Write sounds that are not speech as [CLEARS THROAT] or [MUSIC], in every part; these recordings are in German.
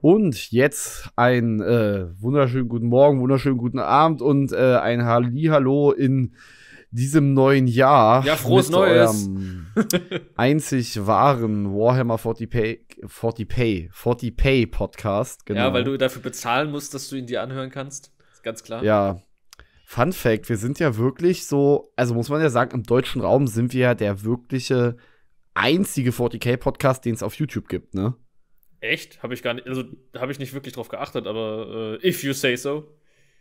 Und jetzt ein äh, wunderschönen guten Morgen, wunderschönen guten Abend und äh, ein Hallihallo in diesem neuen Jahr. Ja, frohes Neues. [LAUGHS] einzig wahren Warhammer 40 Pay, 40 Pay, 40 Pay Podcast. Genau. Ja, weil du dafür bezahlen musst, dass du ihn dir anhören kannst. Ist ganz klar. Ja. Fun Fact: Wir sind ja wirklich so, also muss man ja sagen, im deutschen Raum sind wir ja der wirkliche einzige 40k Podcast, den es auf YouTube gibt, ne? Echt? Habe ich gar nicht, also habe ich nicht wirklich drauf geachtet, aber äh, if you say so.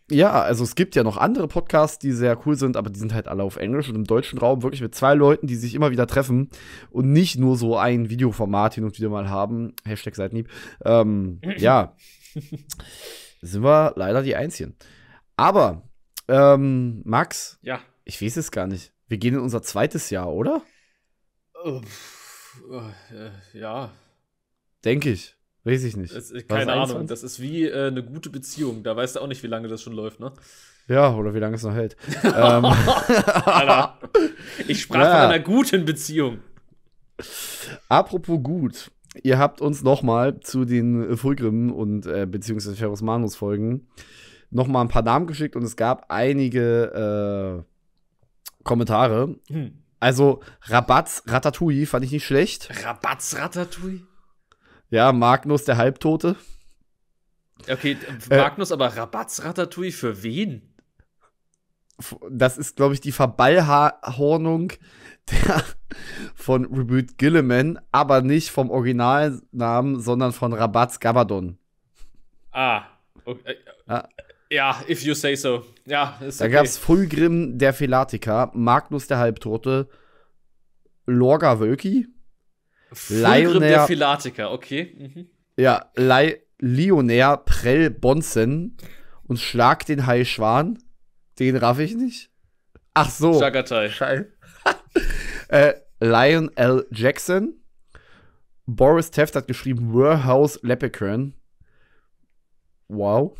Ja, also es gibt ja noch andere Podcasts, die sehr cool sind, aber die sind halt alle auf Englisch und im deutschen Raum wirklich mit zwei Leuten, die sich immer wieder treffen und nicht nur so ein Videoformat hin und wieder mal haben. Hashtag Seitenhieb. Ähm, [CLEARS THROAT] ja, sind wir leider die Einzigen. Aber, ähm, Max, ja. ich weiß es gar nicht. Wir gehen in unser zweites Jahr, oder? Uh, ja. Denke ich. Weiß ich nicht. Das, keine Ahnung. Das ist wie äh, eine gute Beziehung. Da weißt du auch nicht, wie lange das schon läuft, ne? Ja, oder wie lange es noch hält. [LAUGHS] ähm. Alter. Ich sprach ja. von einer guten Beziehung. Apropos gut. Ihr habt uns nochmal zu den Fulgrim und äh, beziehungsweise Ferus Manus Folgen nochmal ein paar Namen geschickt und es gab einige äh, Kommentare. Hm. Also Rabatz Ratatouille fand ich nicht schlecht. Rabatz Ratatouille? Ja, Magnus der Halbtote. Okay, äh, Magnus, äh, aber Rabatz Ratatouille für wen? Das ist, glaube ich, die Verballhornung der, von Reboot Gilliman, aber nicht vom Originalnamen, sondern von Rabatz Gabadon. Ah, okay. Ja. ja. if you say so. Ja, ist Da okay. gab es Fulgrim der Philatiker, Magnus der Halbtote, Lorga Wölki, Fulgrim der Philatiker, okay. Mhm. Ja, Le Lionär Prell Bonzen und Schlag den Hai Schwan. Den raff ich nicht. Ach so. Chagatai. Scheiße. [LAUGHS] äh, Lion L. Jackson. Boris Teft hat geschrieben Warehouse Leprechaun. Wow.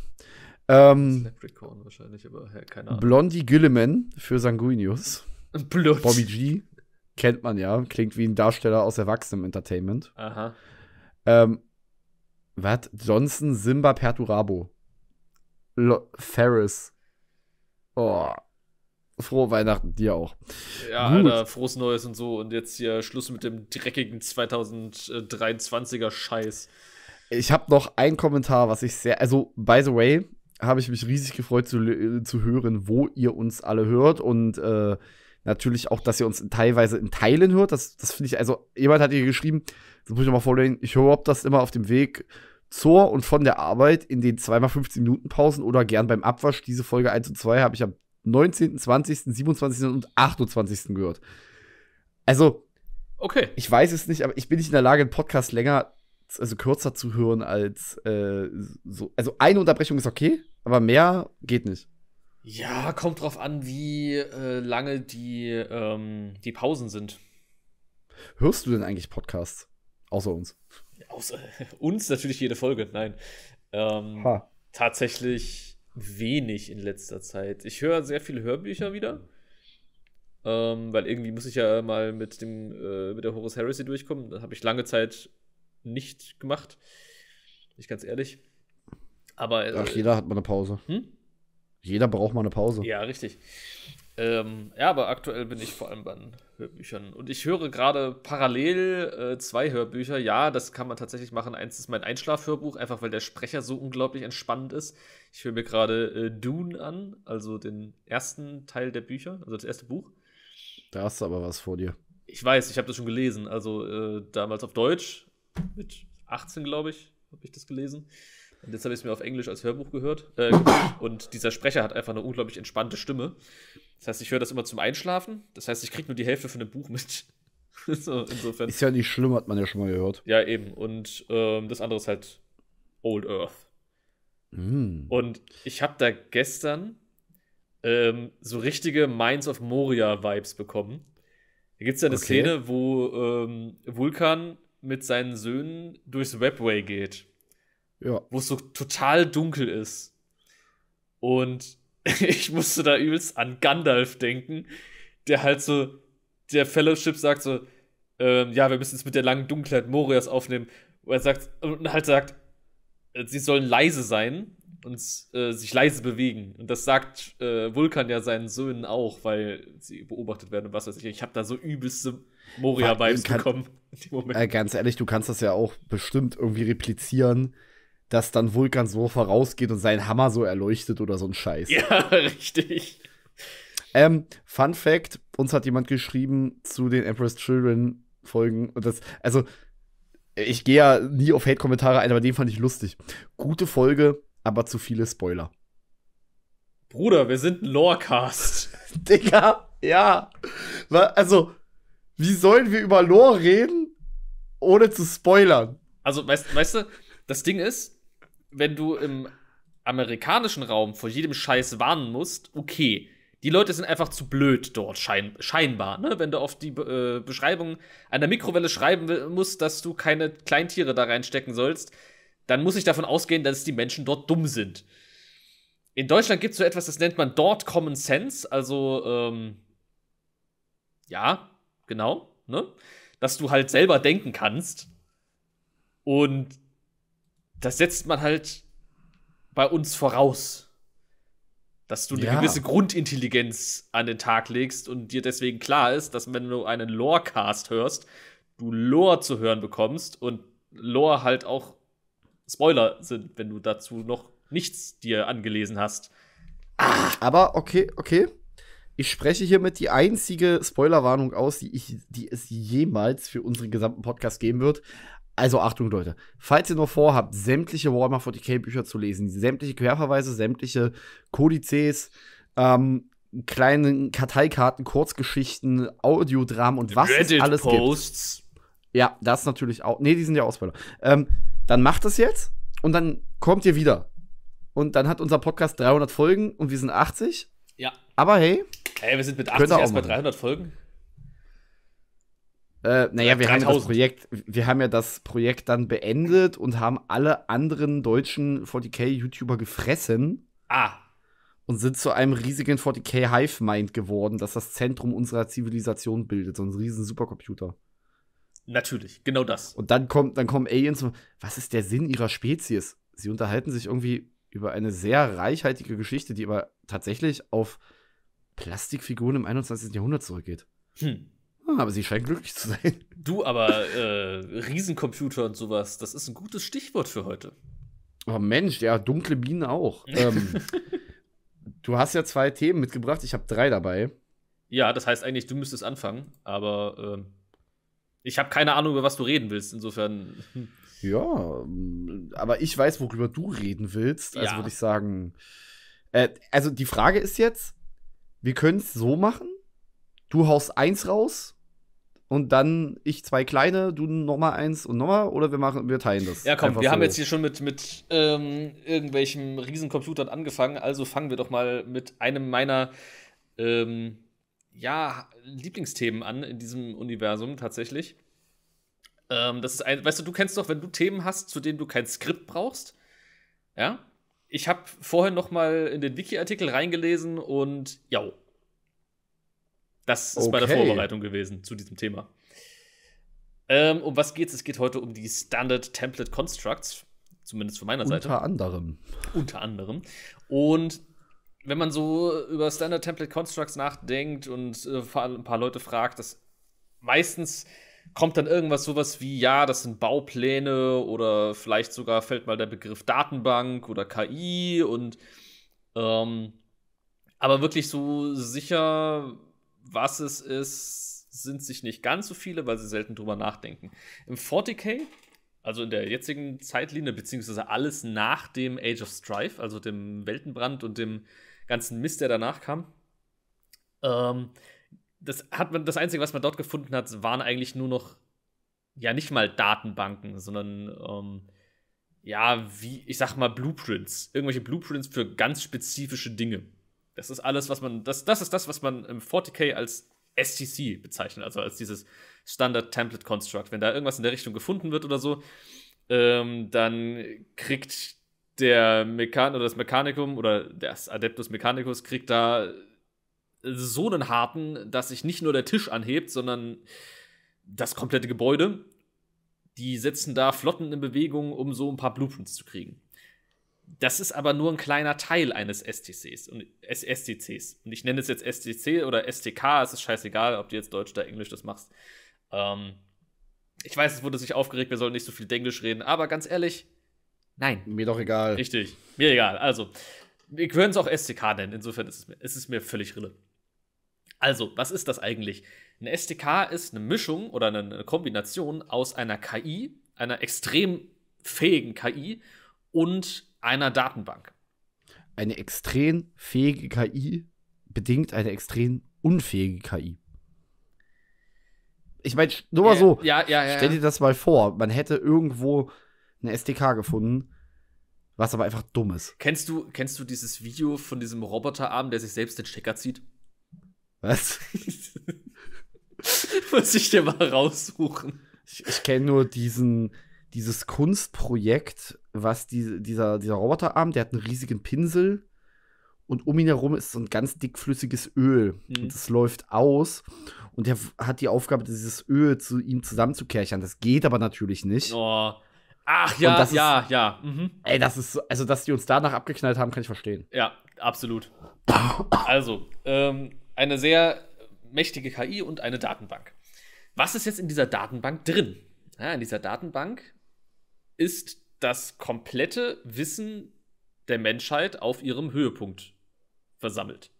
Ähm, Leprechaun wahrscheinlich, aber keine Ahnung. Blondie Gilliman für Sanguinius. Blut. Bobby G. Kennt man ja. Klingt wie ein Darsteller aus Erwachsenem Entertainment. Aha. Ähm, was? Johnson Simba Perturabo. Lo Ferris. Oh. Frohe Weihnachten, dir auch. Ja, Gut. Alter, frohes Neues und so. Und jetzt hier Schluss mit dem dreckigen 2023er Scheiß. Ich habe noch einen Kommentar, was ich sehr. Also, by the way, habe ich mich riesig gefreut zu, zu hören, wo ihr uns alle hört. Und äh, natürlich auch, dass ihr uns teilweise in Teilen hört. Das, das finde ich, also jemand hat hier geschrieben, das muss ich nochmal vorlesen, ich höre ob das immer auf dem Weg zur und von der Arbeit in den zweimal 15 Minuten Pausen oder gern beim Abwasch. Diese Folge 1 und 2 habe ich am 19., 20., 27. und 28. gehört. Also, okay. Ich weiß es nicht, aber ich bin nicht in der Lage, einen Podcast länger, also kürzer zu hören als äh, so. Also eine Unterbrechung ist okay, aber mehr geht nicht. Ja, kommt drauf an, wie äh, lange die, ähm, die Pausen sind. Hörst du denn eigentlich Podcasts? Außer uns. Außer [LAUGHS] uns natürlich jede Folge, nein. Ähm, tatsächlich wenig in letzter Zeit. Ich höre sehr viele Hörbücher wieder. Ähm, weil irgendwie muss ich ja mal mit dem äh, mit der Horus Heresy durchkommen. Das habe ich lange Zeit nicht gemacht. Bin ich ganz ehrlich. Aber äh, Ach, jeder hat mal eine Pause. Hm? Jeder braucht mal eine Pause. Ja, richtig. Ähm, ja, aber aktuell bin ich vor allem bei Hörbüchern. Und ich höre gerade parallel äh, zwei Hörbücher. Ja, das kann man tatsächlich machen. Eins ist mein Einschlafhörbuch, einfach weil der Sprecher so unglaublich entspannend ist. Ich höre mir gerade äh, Dune an, also den ersten Teil der Bücher, also das erste Buch. Da hast du aber was vor dir. Ich weiß, ich habe das schon gelesen. Also äh, damals auf Deutsch, mit 18, glaube ich, habe ich das gelesen. Und jetzt habe ich es mir auf Englisch als Hörbuch gehört. Äh, und dieser Sprecher hat einfach eine unglaublich entspannte Stimme. Das heißt, ich höre das immer zum Einschlafen. Das heißt, ich kriege nur die Hälfte von dem Buch mit. [LAUGHS] so, insofern. Ist ja nicht schlimm, hat man ja schon mal gehört. Ja, eben. Und ähm, das andere ist halt Old Earth. Mm. Und ich habe da gestern ähm, so richtige Minds of Moria-Vibes bekommen. Da gibt es ja eine okay. Szene, wo ähm, Vulkan mit seinen Söhnen durchs Webway geht. Ja. Wo es so total dunkel ist. Und [LAUGHS] ich musste da übelst an Gandalf denken, der halt so, der Fellowship sagt so, ähm, ja, wir müssen es mit der langen Dunkelheit Morias aufnehmen. Wo er sagt, und halt sagt, sie sollen leise sein und äh, sich leise bewegen. Und das sagt äh, Vulkan ja seinen Söhnen auch, weil sie beobachtet werden und was weiß ich. Ich habe da so übelste Moria-Vibes bekommen. Äh, ganz ehrlich, du kannst das ja auch bestimmt irgendwie replizieren, dass dann Vulkan so vorausgeht und sein Hammer so erleuchtet oder so ein Scheiß. Ja, [LAUGHS] richtig. Ähm, Fun Fact: Uns hat jemand geschrieben zu den Empress Children Folgen und das, also ich gehe ja nie auf Hate-Kommentare ein, aber den fand ich lustig. Gute Folge, aber zu viele Spoiler. Bruder, wir sind ein Lorecast. [LAUGHS] Digga, ja. Also, wie sollen wir über Lore reden, ohne zu spoilern? Also, weißt, weißt du, das Ding ist, wenn du im amerikanischen Raum vor jedem Scheiß warnen musst, okay. Die Leute sind einfach zu blöd dort, schein scheinbar. Ne? Wenn du auf die äh, Beschreibung einer Mikrowelle schreiben musst, dass du keine Kleintiere da reinstecken sollst, dann muss ich davon ausgehen, dass die Menschen dort dumm sind. In Deutschland gibt es so etwas, das nennt man dort Common Sense, also ähm, ja, genau, ne? Dass du halt selber denken kannst. Und das setzt man halt bei uns voraus. Dass du eine ja. gewisse Grundintelligenz an den Tag legst und dir deswegen klar ist, dass wenn du einen Lorecast hörst, du Lore zu hören bekommst und Lore halt auch Spoiler sind, wenn du dazu noch nichts dir angelesen hast. Ah. Aber okay, okay. Ich spreche hiermit die einzige Spoilerwarnung aus, die, ich, die es jemals für unseren gesamten Podcast geben wird. Also Achtung, Leute. Falls ihr noch vorhabt, sämtliche Warhammer 40k Bücher zu lesen, sämtliche Querverweise, sämtliche Kodizes, ähm, kleine Karteikarten, Kurzgeschichten, Audiodramen und was es alles gibt. Ja, das natürlich auch. Nee, die sind ja Ausfälle. Ähm, dann macht es jetzt und dann kommt ihr wieder. Und dann hat unser Podcast 300 Folgen und wir sind 80. Ja. Aber hey. Hey, wir sind mit 80 erst bei 300 Folgen. Äh, naja, wir haben ja das Projekt, wir haben ja das Projekt dann beendet und haben alle anderen deutschen 40k-YouTuber gefressen. Ah. Und sind zu einem riesigen 40k Hive-Mind geworden, das das Zentrum unserer Zivilisation bildet. So ein riesen Supercomputer. Natürlich, genau das. Und dann kommt, dann kommen Aliens und was ist der Sinn ihrer Spezies? Sie unterhalten sich irgendwie über eine sehr reichhaltige Geschichte, die aber tatsächlich auf Plastikfiguren im 21. Jahrhundert zurückgeht. Hm. Ah, aber sie scheint glücklich zu sein. Du, aber äh, Riesencomputer und sowas, das ist ein gutes Stichwort für heute. Oh Mensch, ja, dunkle Bienen auch. [LAUGHS] ähm, du hast ja zwei Themen mitgebracht, ich habe drei dabei. Ja, das heißt eigentlich, du müsstest anfangen, aber äh, ich habe keine Ahnung, über was du reden willst, insofern. Ja, aber ich weiß, worüber du reden willst. Also ja. würde ich sagen. Äh, also die Frage ist jetzt, wir können es so machen. Du haust eins raus und dann ich zwei kleine, du nochmal eins und nochmal oder wir machen, wir teilen das. Ja, komm, wir so. haben jetzt hier schon mit, mit ähm, irgendwelchen Riesencomputern angefangen, also fangen wir doch mal mit einem meiner ähm, ja, Lieblingsthemen an in diesem Universum tatsächlich. Ähm, das ist ein, weißt du, du kennst doch, wenn du Themen hast, zu denen du kein Skript brauchst. Ja. Ich habe vorher noch mal in den Wiki-Artikel reingelesen und ja. Das ist okay. bei der Vorbereitung gewesen zu diesem Thema. Ähm, um was geht's? Es geht heute um die Standard Template Constructs. Zumindest von meiner Unter Seite. Unter anderem. Unter anderem. Und wenn man so über Standard Template Constructs nachdenkt und äh, ein paar Leute fragt, dass meistens kommt dann irgendwas sowas wie, ja, das sind Baupläne oder vielleicht sogar fällt mal der Begriff Datenbank oder KI und ähm, aber wirklich so sicher, was es ist, sind sich nicht ganz so viele, weil sie selten drüber nachdenken. Im 40k, also in der jetzigen Zeitlinie, beziehungsweise alles nach dem Age of Strife, also dem Weltenbrand und dem ganzen Mist, der danach kam. Ähm, das hat man, das Einzige, was man dort gefunden hat, waren eigentlich nur noch, ja, nicht mal Datenbanken, sondern ähm, ja, wie, ich sag mal, Blueprints. Irgendwelche Blueprints für ganz spezifische Dinge. Das ist alles, was man, das, das ist das, was man im 40k als STC bezeichnet, also als dieses Standard Template Construct. Wenn da irgendwas in der Richtung gefunden wird oder so, ähm, dann kriegt der Mekan oder das Mechanikum oder das Adeptus Mechanicus kriegt da so einen harten, dass sich nicht nur der Tisch anhebt, sondern das komplette Gebäude. Die setzen da Flotten in Bewegung, um so ein paar Blueprints zu kriegen. Das ist aber nur ein kleiner Teil eines STCs und STCs. Und ich nenne es jetzt STC oder STK, es ist scheißegal, ob du jetzt Deutsch oder Englisch das machst. Ähm, ich weiß, es wurde sich aufgeregt, wir sollen nicht so viel Englisch reden, aber ganz ehrlich, nein. Mir doch egal. Richtig, mir egal. Also, wir können es auch STK nennen, insofern ist es, mir, ist es mir völlig rille. Also, was ist das eigentlich? Ein STK ist eine Mischung oder eine Kombination aus einer KI, einer extrem fähigen KI und einer Datenbank. Eine extrem fähige KI bedingt eine extrem unfähige KI. Ich meine, nur mal so, ja, ja, ja, stell dir das mal vor, man hätte irgendwo eine SDK gefunden, was aber einfach dumm ist. Kennst du, kennst du dieses Video von diesem Roboterarm, der sich selbst den Stecker zieht? Was? [LAUGHS] Muss ich dir mal raussuchen. Ich, ich kenne nur diesen, dieses Kunstprojekt, was die, dieser, dieser Roboterarm, der hat einen riesigen Pinsel und um ihn herum ist so ein ganz dickflüssiges Öl. Mhm. Und das läuft aus. Und er hat die Aufgabe, dieses Öl zu ihm zusammenzukerchern. Das geht aber natürlich nicht. Oh. Ach ja, ja, ist, ja. Mhm. Ey, das ist, also dass die uns danach abgeknallt haben, kann ich verstehen. Ja, absolut. also, ähm, eine sehr mächtige KI und eine Datenbank. Was ist jetzt in dieser Datenbank drin? Ja, in dieser Datenbank ist das komplette Wissen der Menschheit auf ihrem Höhepunkt versammelt.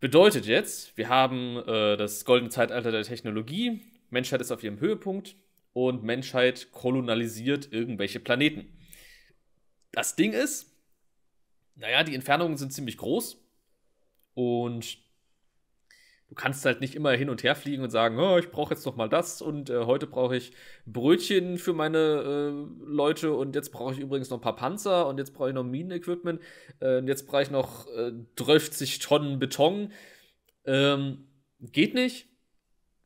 Bedeutet jetzt, wir haben äh, das goldene Zeitalter der Technologie, Menschheit ist auf ihrem Höhepunkt und Menschheit kolonialisiert irgendwelche Planeten. Das Ding ist, naja, die Entfernungen sind ziemlich groß und du kannst halt nicht immer hin und her fliegen und sagen, oh, ich brauche jetzt noch mal das und äh, heute brauche ich Brötchen für meine äh, Leute und jetzt brauche ich übrigens noch ein paar Panzer und jetzt brauche ich noch Minenequipment äh, und jetzt brauche ich noch äh, 30 Tonnen Beton. Ähm, geht nicht,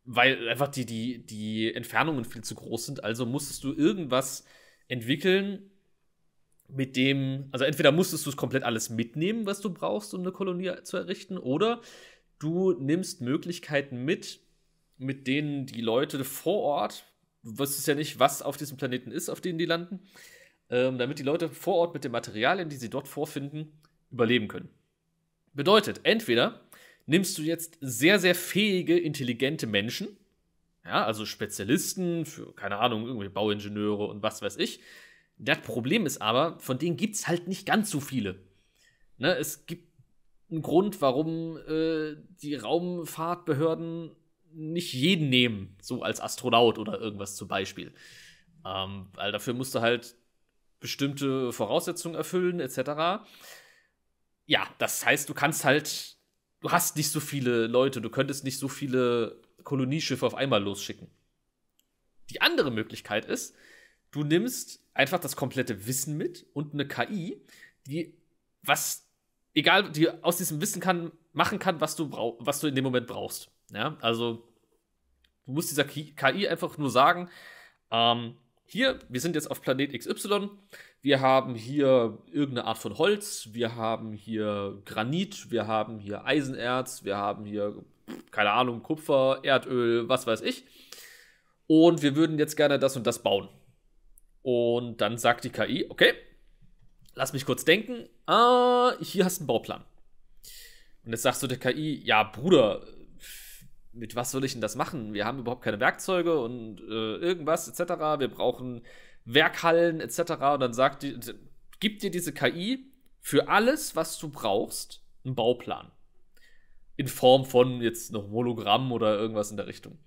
weil einfach die, die, die Entfernungen viel zu groß sind. Also musstest du irgendwas entwickeln, mit dem, also entweder musstest du es komplett alles mitnehmen, was du brauchst, um eine Kolonie zu errichten, oder du nimmst Möglichkeiten mit, mit denen die Leute vor Ort, du wusstest ja nicht, was auf diesem Planeten ist, auf denen die landen, ähm, damit die Leute vor Ort mit den Materialien, die sie dort vorfinden, überleben können. Bedeutet, entweder nimmst du jetzt sehr, sehr fähige, intelligente Menschen, ja, also Spezialisten für, keine Ahnung, irgendwelche Bauingenieure und was weiß ich. Das Problem ist aber, von denen gibt es halt nicht ganz so viele. Ne, es gibt ein Grund, warum äh, die Raumfahrtbehörden nicht jeden nehmen, so als Astronaut oder irgendwas zum Beispiel. Ähm, weil dafür musst du halt bestimmte Voraussetzungen erfüllen, etc. Ja, das heißt, du kannst halt, du hast nicht so viele Leute, du könntest nicht so viele Kolonieschiffe auf einmal losschicken. Die andere Möglichkeit ist, du nimmst einfach das komplette Wissen mit und eine KI, die was egal, die aus diesem Wissen kann, machen kann, was du, was du in dem Moment brauchst. Ja, also du musst dieser KI einfach nur sagen, ähm, hier, wir sind jetzt auf Planet XY, wir haben hier irgendeine Art von Holz, wir haben hier Granit, wir haben hier Eisenerz, wir haben hier, keine Ahnung, Kupfer, Erdöl, was weiß ich. Und wir würden jetzt gerne das und das bauen. Und dann sagt die KI, okay, lass mich kurz denken, ah, hier hast du einen Bauplan. Und jetzt sagst du der KI, ja, Bruder, mit was soll ich denn das machen? Wir haben überhaupt keine Werkzeuge und äh, irgendwas etc. Wir brauchen Werkhallen etc. Und dann sagt die, gibt dir diese KI für alles, was du brauchst, einen Bauplan. In Form von jetzt noch Hologramm oder irgendwas in der Richtung.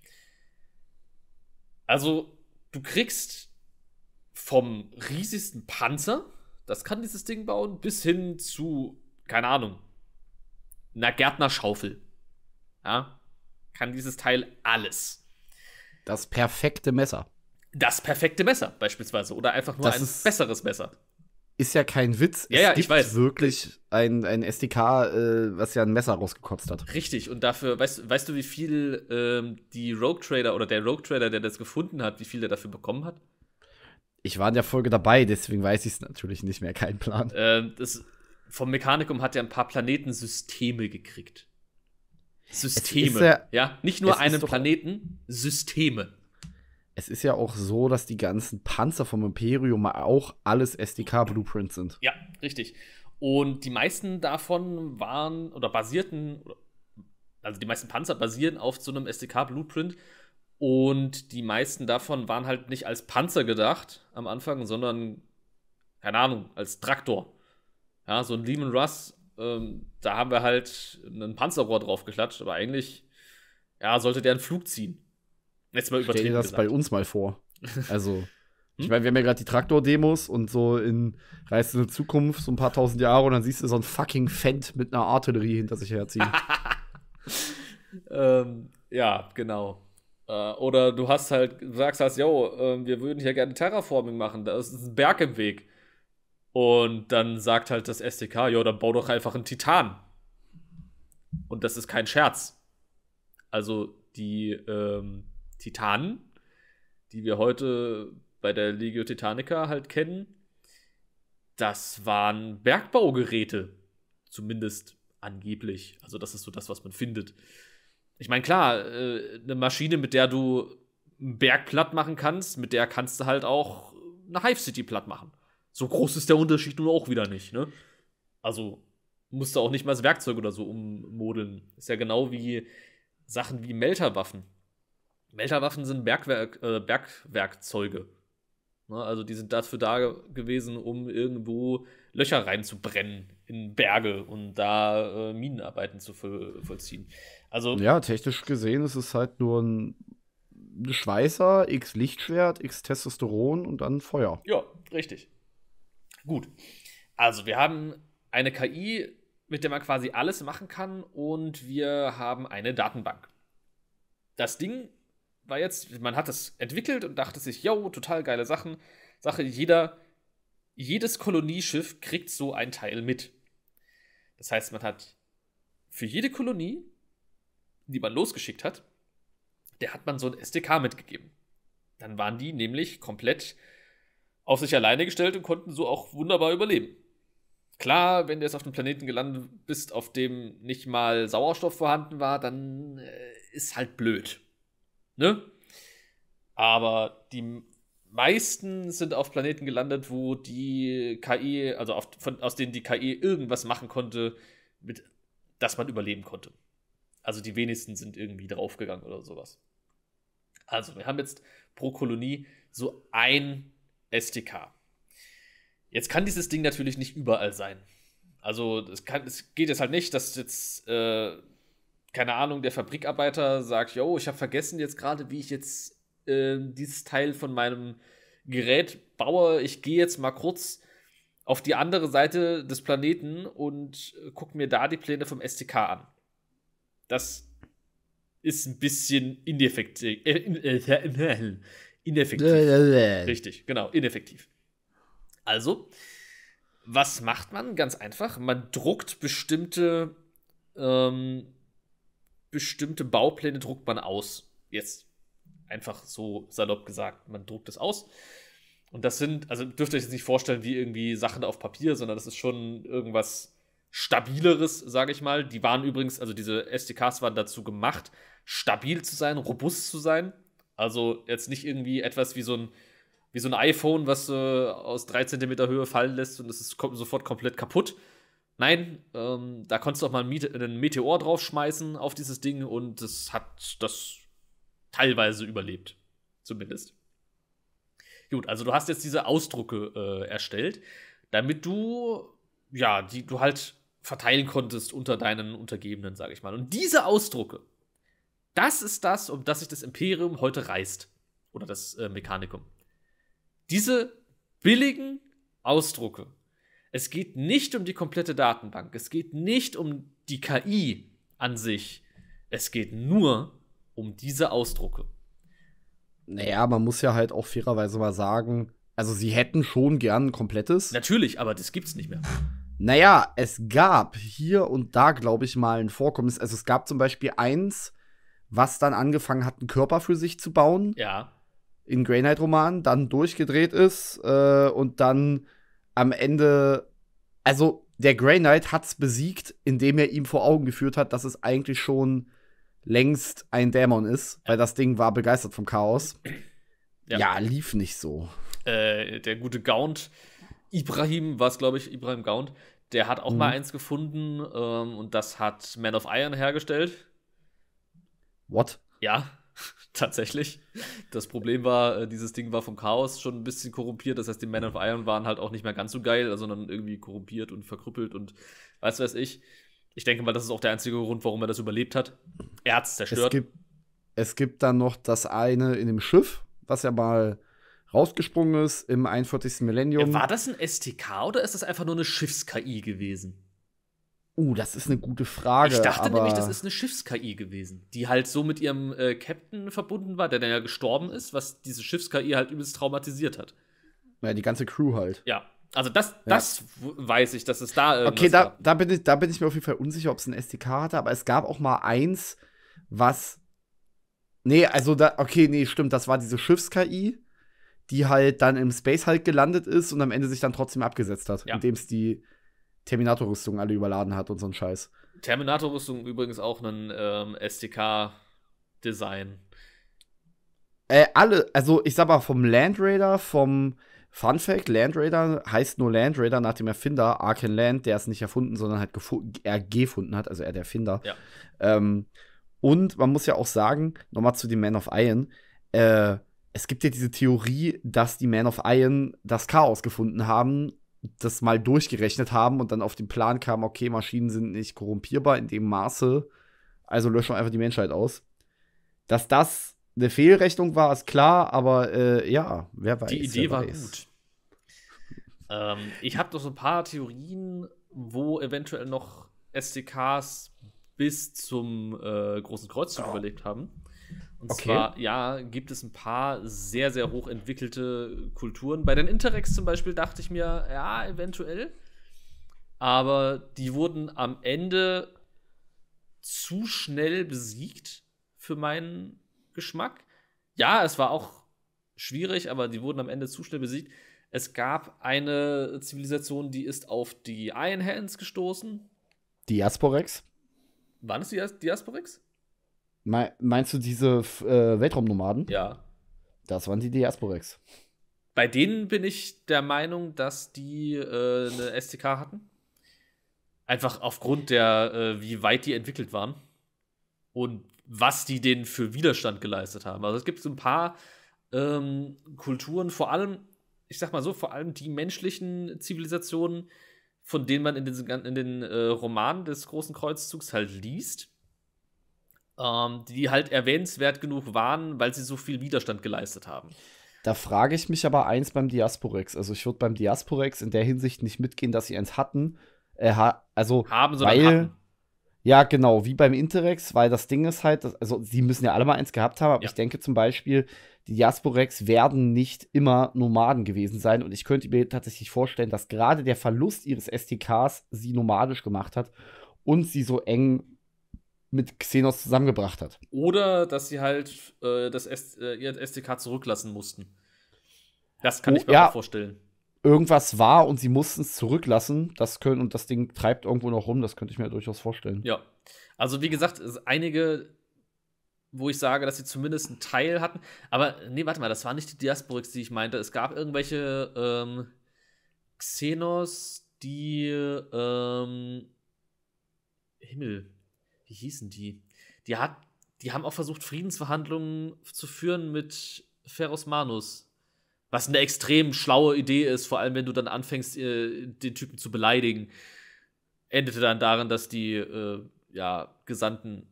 Also, du kriegst vom riesigsten Panzer das kann dieses Ding bauen, bis hin zu, keine Ahnung, einer Gärtnerschaufel. Ja, kann dieses Teil alles. Das perfekte Messer. Das perfekte Messer, beispielsweise. Oder einfach nur das ein ist, besseres Messer. Ist ja kein Witz. Ja, ja, ich weiß. wirklich ein, ein SDK, äh, was ja ein Messer rausgekotzt hat. Richtig. Und dafür, weißt, weißt du, wie viel ähm, die Rogue Trader oder der Rogue Trader, der das gefunden hat, wie viel der dafür bekommen hat? Ich war in der Folge dabei, deswegen weiß ich es natürlich nicht mehr. Kein Plan. Äh, das, vom Mechanikum hat er ein paar Planetensysteme gekriegt. Systeme. Ja, ja? Nicht nur einen Planeten, Systeme. es ist ja auch so, dass die ganzen Panzer vom Imperium auch alles SDK-Blueprints sind. Ja, richtig. Und die meisten davon waren oder basierten, also die meisten Panzer basieren auf so einem SDK-Blueprint. Und die meisten davon waren halt nicht als Panzer gedacht am Anfang, sondern, keine Ahnung, als Traktor. Ja, so ein Lehman Russ, ähm, da haben wir halt ein Panzerrohr draufgeklatscht, aber eigentlich, ja, sollte der einen Flug ziehen. Jetzt mal übertrieben Stell dir das gesagt. bei uns mal vor. [LAUGHS] Also, ich hm? meine, wir haben ja gerade die Traktor-Demos und so in Reise in die Zukunft, so ein paar tausend Jahre, und dann siehst du so ein fucking Fendt mit einer Artillerie hinter sich herziehen. [LAUGHS] ähm, ja, genau. Äh, oder du hast halt, sagst halt, yo, äh, wir würden hier gerne Terraforming machen, da ist ein Berg im Weg. Und dann sagt halt das SDK, jo, dann bau doch einfach einen Titan. Und das ist kein Scherz. Also die ähm, Titanen, die wir heute bei der Legio Titanica halt kennen, das waren Bergbaugeräte. Zumindest angeblich. Also, das ist so das, was man findet. Ich meine, klar, äh, eine Maschine, mit der du einen Berg platt machen kannst, mit der kannst du halt auch eine Hive City platt machen. So groß ist der Unterschied nun auch wieder nicht, ne? Also, musst du auch nicht mal das Werkzeug oder so ummodeln. Ist ja genau wie Sachen wie Melterwaffen. Melterwaffen sind Bergwerk, äh, Bergwerkzeuge. Ne? Also die sind dafür da gewesen, um irgendwo Löcher reinzubrennen in Berge und da äh, Minenarbeiten zu voll, vollziehen. Also ja, technisch gesehen ist es halt nur ein Schweißer, X Lichtschwert, X Testosteron und dann Feuer. Ja, richtig. Gut. Also wir haben eine KI, mit der man quasi alles machen kann und wir haben eine Datenbank. Das Ding war jetzt, man hat das entwickelt und dachte sich, yo, total geile Sachen. Sache, jeder, jedes Kolonieschiff kriegt so ein Teil mit. Das heißt, man hat für jede Kolonie, die man losgeschickt hat, der hat man so ein SDK mitgegeben. Dann waren die nämlich komplett auf sich alleine gestellt und konnten so auch wunderbar überleben. Klar, wenn du jetzt auf einem Planeten gelandet bist, auf dem nicht mal Sauerstoff vorhanden war, dann äh, ist halt blöd. Ne? Aber die meisten sind auf Planeten gelandet, wo die KI, also auf, von, aus denen die KI irgendwas machen konnte, mit, dass man überleben konnte. Also die wenigsten sind irgendwie draufgegangen oder sowas. Also, wir haben jetzt pro Kolonie so ein SDK. Jetzt kann dieses Ding natürlich nicht überall sein. Also, es, kann, es geht jetzt halt nicht, dass jetzt äh, keine Ahnung, der Fabrikarbeiter sagt, yo, ich habe vergessen jetzt gerade, wie ich jetzt äh, dieses Teil von meinem Gerät baue. Ich gehe jetzt mal kurz auf die andere Seite des Planeten und äh, gucke mir da die Pläne vom STK an. Das ist ein bisschen ineffektiv. Äh, äh, [LAUGHS] ineffektiv. Richtig, genau, ineffektiv. Also, was macht man? Ganz einfach. Man druckt bestimmte ähm, bestimmte Baupläne druckt man aus. Jetzt einfach so salopp gesagt, man druckt es aus. Und das sind, also dürft ihr euch jetzt nicht vorstellen, wie irgendwie Sachen auf Papier, sondern das ist schon irgendwas stabileres, sage ich mal. Die waren übrigens, also diese SDKs waren dazu gemacht, stabil zu sein, robust zu sein. Also jetzt nicht irgendwie etwas wie so ein, wie so ein iPhone, was du aus 3 cm Höhe fallen lässt und es ist sofort komplett kaputt, Nein, ähm, da konntest du auch mal einen Meteor draufschmeißen auf dieses Ding und es hat das teilweise überlebt. Zumindest. Gut, also du hast jetzt diese Ausdrucke äh, erstellt, damit du, ja, die du halt verteilen konntest unter deinen Untergebenen, sag ich mal. Und diese Ausdrucke, das ist das, um das sich das Imperium heute reißt. Oder das äh, Mechanikum. Diese billigen Ausdrucke, es geht nicht um die komplette Datenbank. Es geht nicht um die KI an sich. Es geht nur um diese Ausdrucke. Naja, man muss ja halt auch fairerweise mal sagen, also sie hätten schon gern ein komplettes. Natürlich, aber das gibt's nicht mehr. Naja, es gab hier und da, glaube ich, mal ein Vorkommen. Also es gab zum Beispiel eins, was dann angefangen hat, einen Körper für sich zu bauen. Ja. In Grey Knight-Roman, dann durchgedreht ist äh, und dann am Ende, also der Grey Knight hat es besiegt, indem er ihm vor Augen geführt hat, dass es eigentlich schon längst ein Dämon ist, weil das Ding war begeistert vom Chaos. Ja, ja lief nicht so. Äh, der gute Gaunt, Ibrahim, war es, glaube ich, Ibrahim Gaunt, der hat auch mhm. mal eins gefunden ähm, und das hat Man of Iron hergestellt. What? Ja, [LAUGHS] tatsächlich. Das Problem war, äh, dieses Ding war vom Chaos schon ein bisschen korrumpiert. Das heißt, die Men of Iron waren halt auch nicht mehr ganz so geil, sondern irgendwie korrumpiert und verkrüppelt und weiß was ich. Ich denke mal, das ist auch der einzige Grund, warum er das überlebt hat. Er hat es zerstört. Es gibt, es gibt dann noch das eine in dem Schiff, was ja mal rausgesprungen ist im 41. Millennium. War das ein STK oder ist das einfach nur eine Schiffs-KI gewesen? Uh, das ist eine gute Frage. Ich dachte nämlich, das ist eine Schiffs-KI gewesen, die halt so mit ihrem äh, Captain verbunden war, der dann ja gestorben ist, was diese Schiffs-KI halt übelst traumatisiert hat. Ja, die ganze Crew halt. Ja. Also das, ja. das weiß ich, dass es da Okay, da, da, bin ich, da bin ich mir auf jeden Fall unsicher, ob es ein SDK hatte, aber es gab auch mal eins, was. Nee, also da, okay, nee, stimmt, das war diese Schiffs-KI, die halt dann im Space halt gelandet ist und am Ende sich dann trotzdem abgesetzt hat, ja. indem es die Terminator-Rüstung alle überladen hat und so ein Scheiß. Terminator-Rüstung übrigens auch ein ähm, SDK-Design. Äh, alle, also ich sag mal, vom Land Raider, vom Fun Fact, Land Raider heißt nur Land Raider nach dem Erfinder Arkan Land, der es nicht erfunden, sondern halt er gefunden hat, also er der Erfinder. Ja. Ähm, und man muss ja auch sagen, nochmal zu den Man of Iron, äh, es gibt ja diese Theorie, dass die Man of Iron das Chaos gefunden haben das mal durchgerechnet haben und dann auf den Plan kam, okay, Maschinen sind nicht korrumpierbar in dem Maße, also löschen wir einfach die Menschheit aus. Dass das eine Fehlrechnung war, ist klar, aber äh, ja, wer weiß. Die Idee war gut. ähm, ich habe noch so ein paar Theorien, wo eventuell noch SDKs bis zum äh, Großen Kreuzzug oh. überlebt haben. Und okay. zwar, ja, gibt es ein paar sehr, sehr hoch entwickelte Kulturen. Bei den Interrex zum Beispiel dachte ich mir, ja, eventuell. Aber die wurden am Ende zu schnell besiegt für meinen Geschmack. Ja, es war auch schwierig, aber die wurden am Ende zu schnell besiegt. Es gab eine Zivilisation, die ist auf die Iron Hands gestoßen. Diasporex? Waren es die Diasporex? Meinst du diese äh, Weltraumnomaden? Ja. Das waren die Diasporex. Bei denen bin ich der Meinung, dass die äh, eine STK hatten. Einfach aufgrund der, äh, wie weit die entwickelt waren. Und was die denen für Widerstand geleistet haben. Also es gibt so ein paar ähm, Kulturen, vor allem, ich sag mal so, vor allem die menschlichen Zivilisationen, von denen man in den, in den äh, Romanen des Großen Kreuzzugs halt liest ähm, die halt erwähnenswert genug waren, weil sie so viel Widerstand geleistet haben. Da frage ich mich aber eins beim Diasporex. Also ich würde beim Diasporex in der Hinsicht nicht mitgehen, dass sie eins hatten. Äh, ha also haben sie weil, hatten. Ja, genau, wie beim Interrex, weil das Ding ist halt, also sie müssen ja alle mal eins gehabt haben, aber ja. ich denke zum Beispiel, die Diasporex werden nicht immer Nomaden gewesen sein und ich könnte mir tatsächlich vorstellen, dass gerade der Verlust ihres STKs sie nomadisch gemacht hat und sie so eng mit Xenos zusammengebracht hat. Oder dass sie halt äh, das S äh, ihr SDK zurücklassen mussten. Das kann oh, ich mir ja, auch vorstellen. Irgendwas war und sie mussten es zurücklassen. Das können und das Ding treibt irgendwo noch rum. Das könnte ich mir durchaus vorstellen. Ja. Also wie gesagt, einige, wo ich sage, dass sie zumindest einen Teil hatten. Aber nee, warte mal, das waren nicht die Diasporix, die ich meinte. Es gab irgendwelche ähm, Xenos, die ähm, Himmel wie hießen die? Die, hat, die haben auch versucht, Friedensverhandlungen zu führen mit Feros Manus. Was eine extrem schlaue Idee ist, vor allem wenn du dann anfängst, äh, den Typen zu beleidigen. Endete dann darin, dass die äh, ja, Gesandten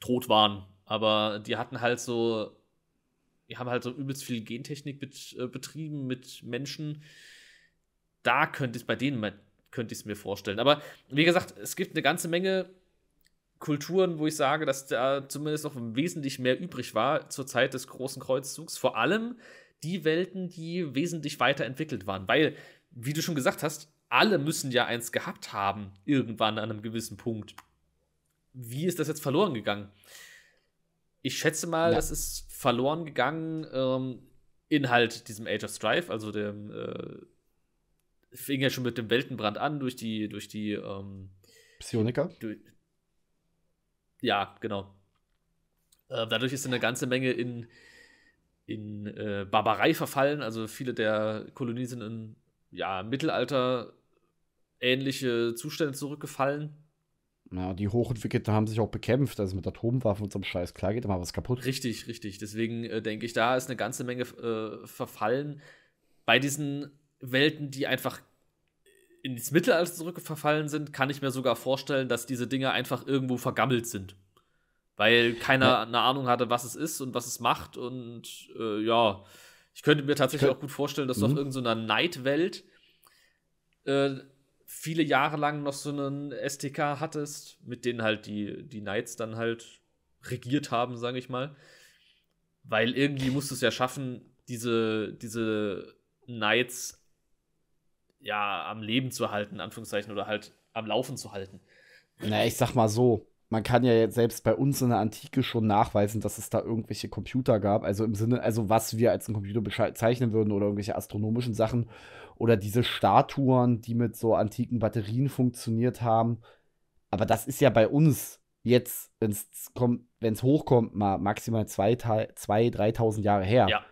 tot waren. Aber die hatten halt so, die haben halt so übelst viel Gentechnik bet, äh, betrieben mit Menschen. Da könnte ich bei denen könnte ich es mir vorstellen. Aber wie gesagt, es gibt eine ganze Menge Kulturen, wo ich sage, dass da zumindest noch wesentlich mehr übrig war zur Zeit des Großen Kreuzzugs. Vor allem die Welten, die wesentlich weiterentwickelt waren. Weil, wie du schon gesagt hast, alle müssen ja eins gehabt haben, irgendwann an einem gewissen Punkt. Wie ist das jetzt verloren gegangen? Ich schätze mal, ja. das ist verloren gegangen ähm, in halt diesem Age of Strife, also dem äh, fing ja schon mit dem Weltenbrand an durch die, durch die ähm, Psioniker? Durch, ja, genau. Äh, dadurch ist eine ganze Menge in, in äh, Barbarei verfallen. Also viele der Kolonien sind in ja, Mittelalter ähnliche Zustände zurückgefallen. Ja, die Hochentwickelten haben sich auch bekämpft, also mit Atomwaffen und so einem Scheiß. Klar geht immer was kaputt. Richtig, richtig. Deswegen äh, denke ich, da ist eine ganze Menge äh, verfallen. Bei diesen Welten, die einfach ins Mittelalter zurückverfallen sind, kann ich mir sogar vorstellen, dass diese Dinge einfach irgendwo vergammelt sind weil keiner ja. eine Ahnung hatte, was es ist und was es macht. Und äh, ja, ich könnte mir tatsächlich auch gut vorstellen, dass du auf mhm. irgendeiner so Night-Welt äh, viele Jahre lang noch so einen STK hattest, mit denen halt die, die Knights dann halt regiert haben, sage ich mal. Weil irgendwie musst du es ja schaffen, diese, diese Knights ja am Leben zu halten, Anführungszeichen, oder halt am Laufen zu halten. Na, ich sag mal so, man kann ja jetzt selbst bei uns in der Antike schon nachweisen, dass es da irgendwelche Computer gab. Also im Sinne, also was wir als einen Computer bezeichnen würden oder irgendwelche astronomischen Sachen oder diese Statuen, die mit so antiken Batterien funktioniert haben. Aber das ist ja bei uns jetzt, wenn es hochkommt, mal maximal 2.000, 3.000 Jahre her. Ja.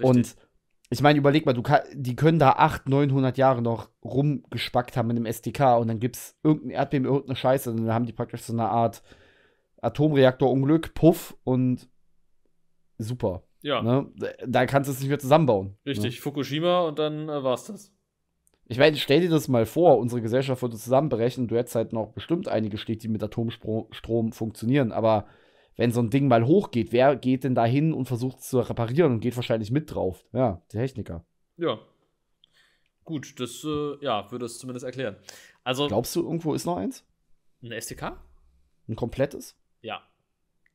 Richtig. Und ich meine, überleg mal, du kann, die können da 800, 900 Jahre noch rumgespackt haben mit dem SDK und dann gibt es irgendein Erdbeben, irgendeine Scheiße und dann haben die praktisch so eine Art Atomreaktorunglück, Puff und super. Ja. Ne? Da kannst du es nicht mehr zusammenbauen. Richtig, ne? Fukushima und dann äh, war's das. Ich meine, stell dir das mal vor, unsere Gesellschaft würde zusammenbrechen, du hättest halt noch bestimmt einige Städte, die mit Atomstrom funktionieren, aber wenn so ein Ding mal hochgeht, wer geht denn da hin und versucht es zu reparieren und geht wahrscheinlich mit drauf? Ja, der Techniker. Ja. Gut, das äh, ja, würde es zumindest erklären. Also, Glaubst du, irgendwo ist noch eins? Ein STK? Ein komplettes? Ja.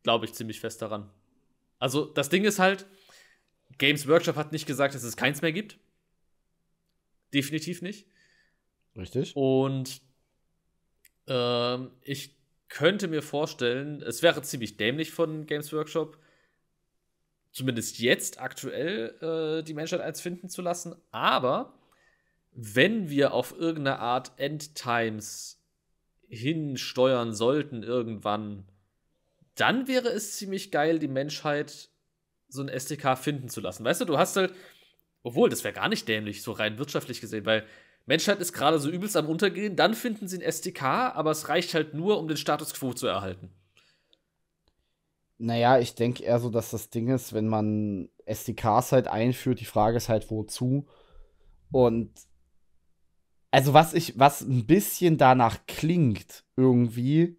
Glaube ich ziemlich fest daran. Also, das Ding ist halt, Games Workshop hat nicht gesagt, dass es keins mehr gibt. Definitiv nicht. Richtig. Und ähm, ich könnte mir vorstellen, es wäre ziemlich dämlich von Games Workshop, zumindest jetzt aktuell äh, die Menschheit eins finden zu lassen. Aber wenn wir auf irgendeine Art Endtimes hinsteuern sollten irgendwann, dann wäre es ziemlich geil, die Menschheit so ein SDK finden zu lassen. Weißt du, du hast halt, obwohl, das wäre gar nicht dämlich, so rein wirtschaftlich gesehen, weil Menschheit ist gerade so übelst am Untergehen, dann finden sie ein SDK, aber es reicht halt nur, um den Status quo zu erhalten. Naja, ich denke eher so, dass das Ding ist, wenn man SDKs halt einführt, die Frage ist halt, wozu. Und also was ich, was ein bisschen danach klingt, irgendwie,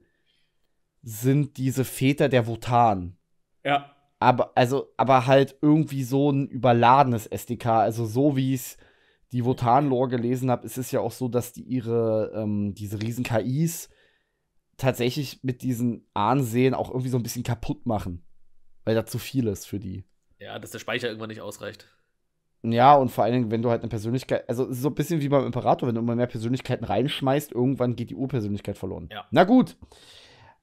sind diese Väter der Wotan. Ja. Aber, also, aber halt irgendwie so ein überladenes SDK, also so wie es die Wotan-Lore gelesen habe, ist es ja auch so, dass die ihre, ähm, diese riesen KIs tatsächlich mit diesen Ansehen auch irgendwie so ein bisschen kaputt machen. Weil da zu viel ist für die. Ja, dass der Speicher irgendwann nicht ausreicht. Ja, und vor allen Dingen, wenn du halt eine Persönlichkeit, also so ein bisschen wie beim Imperator, wenn du immer mehr Persönlichkeiten reinschmeißt, irgendwann geht die Urpersönlichkeit verloren. Ja. Na gut.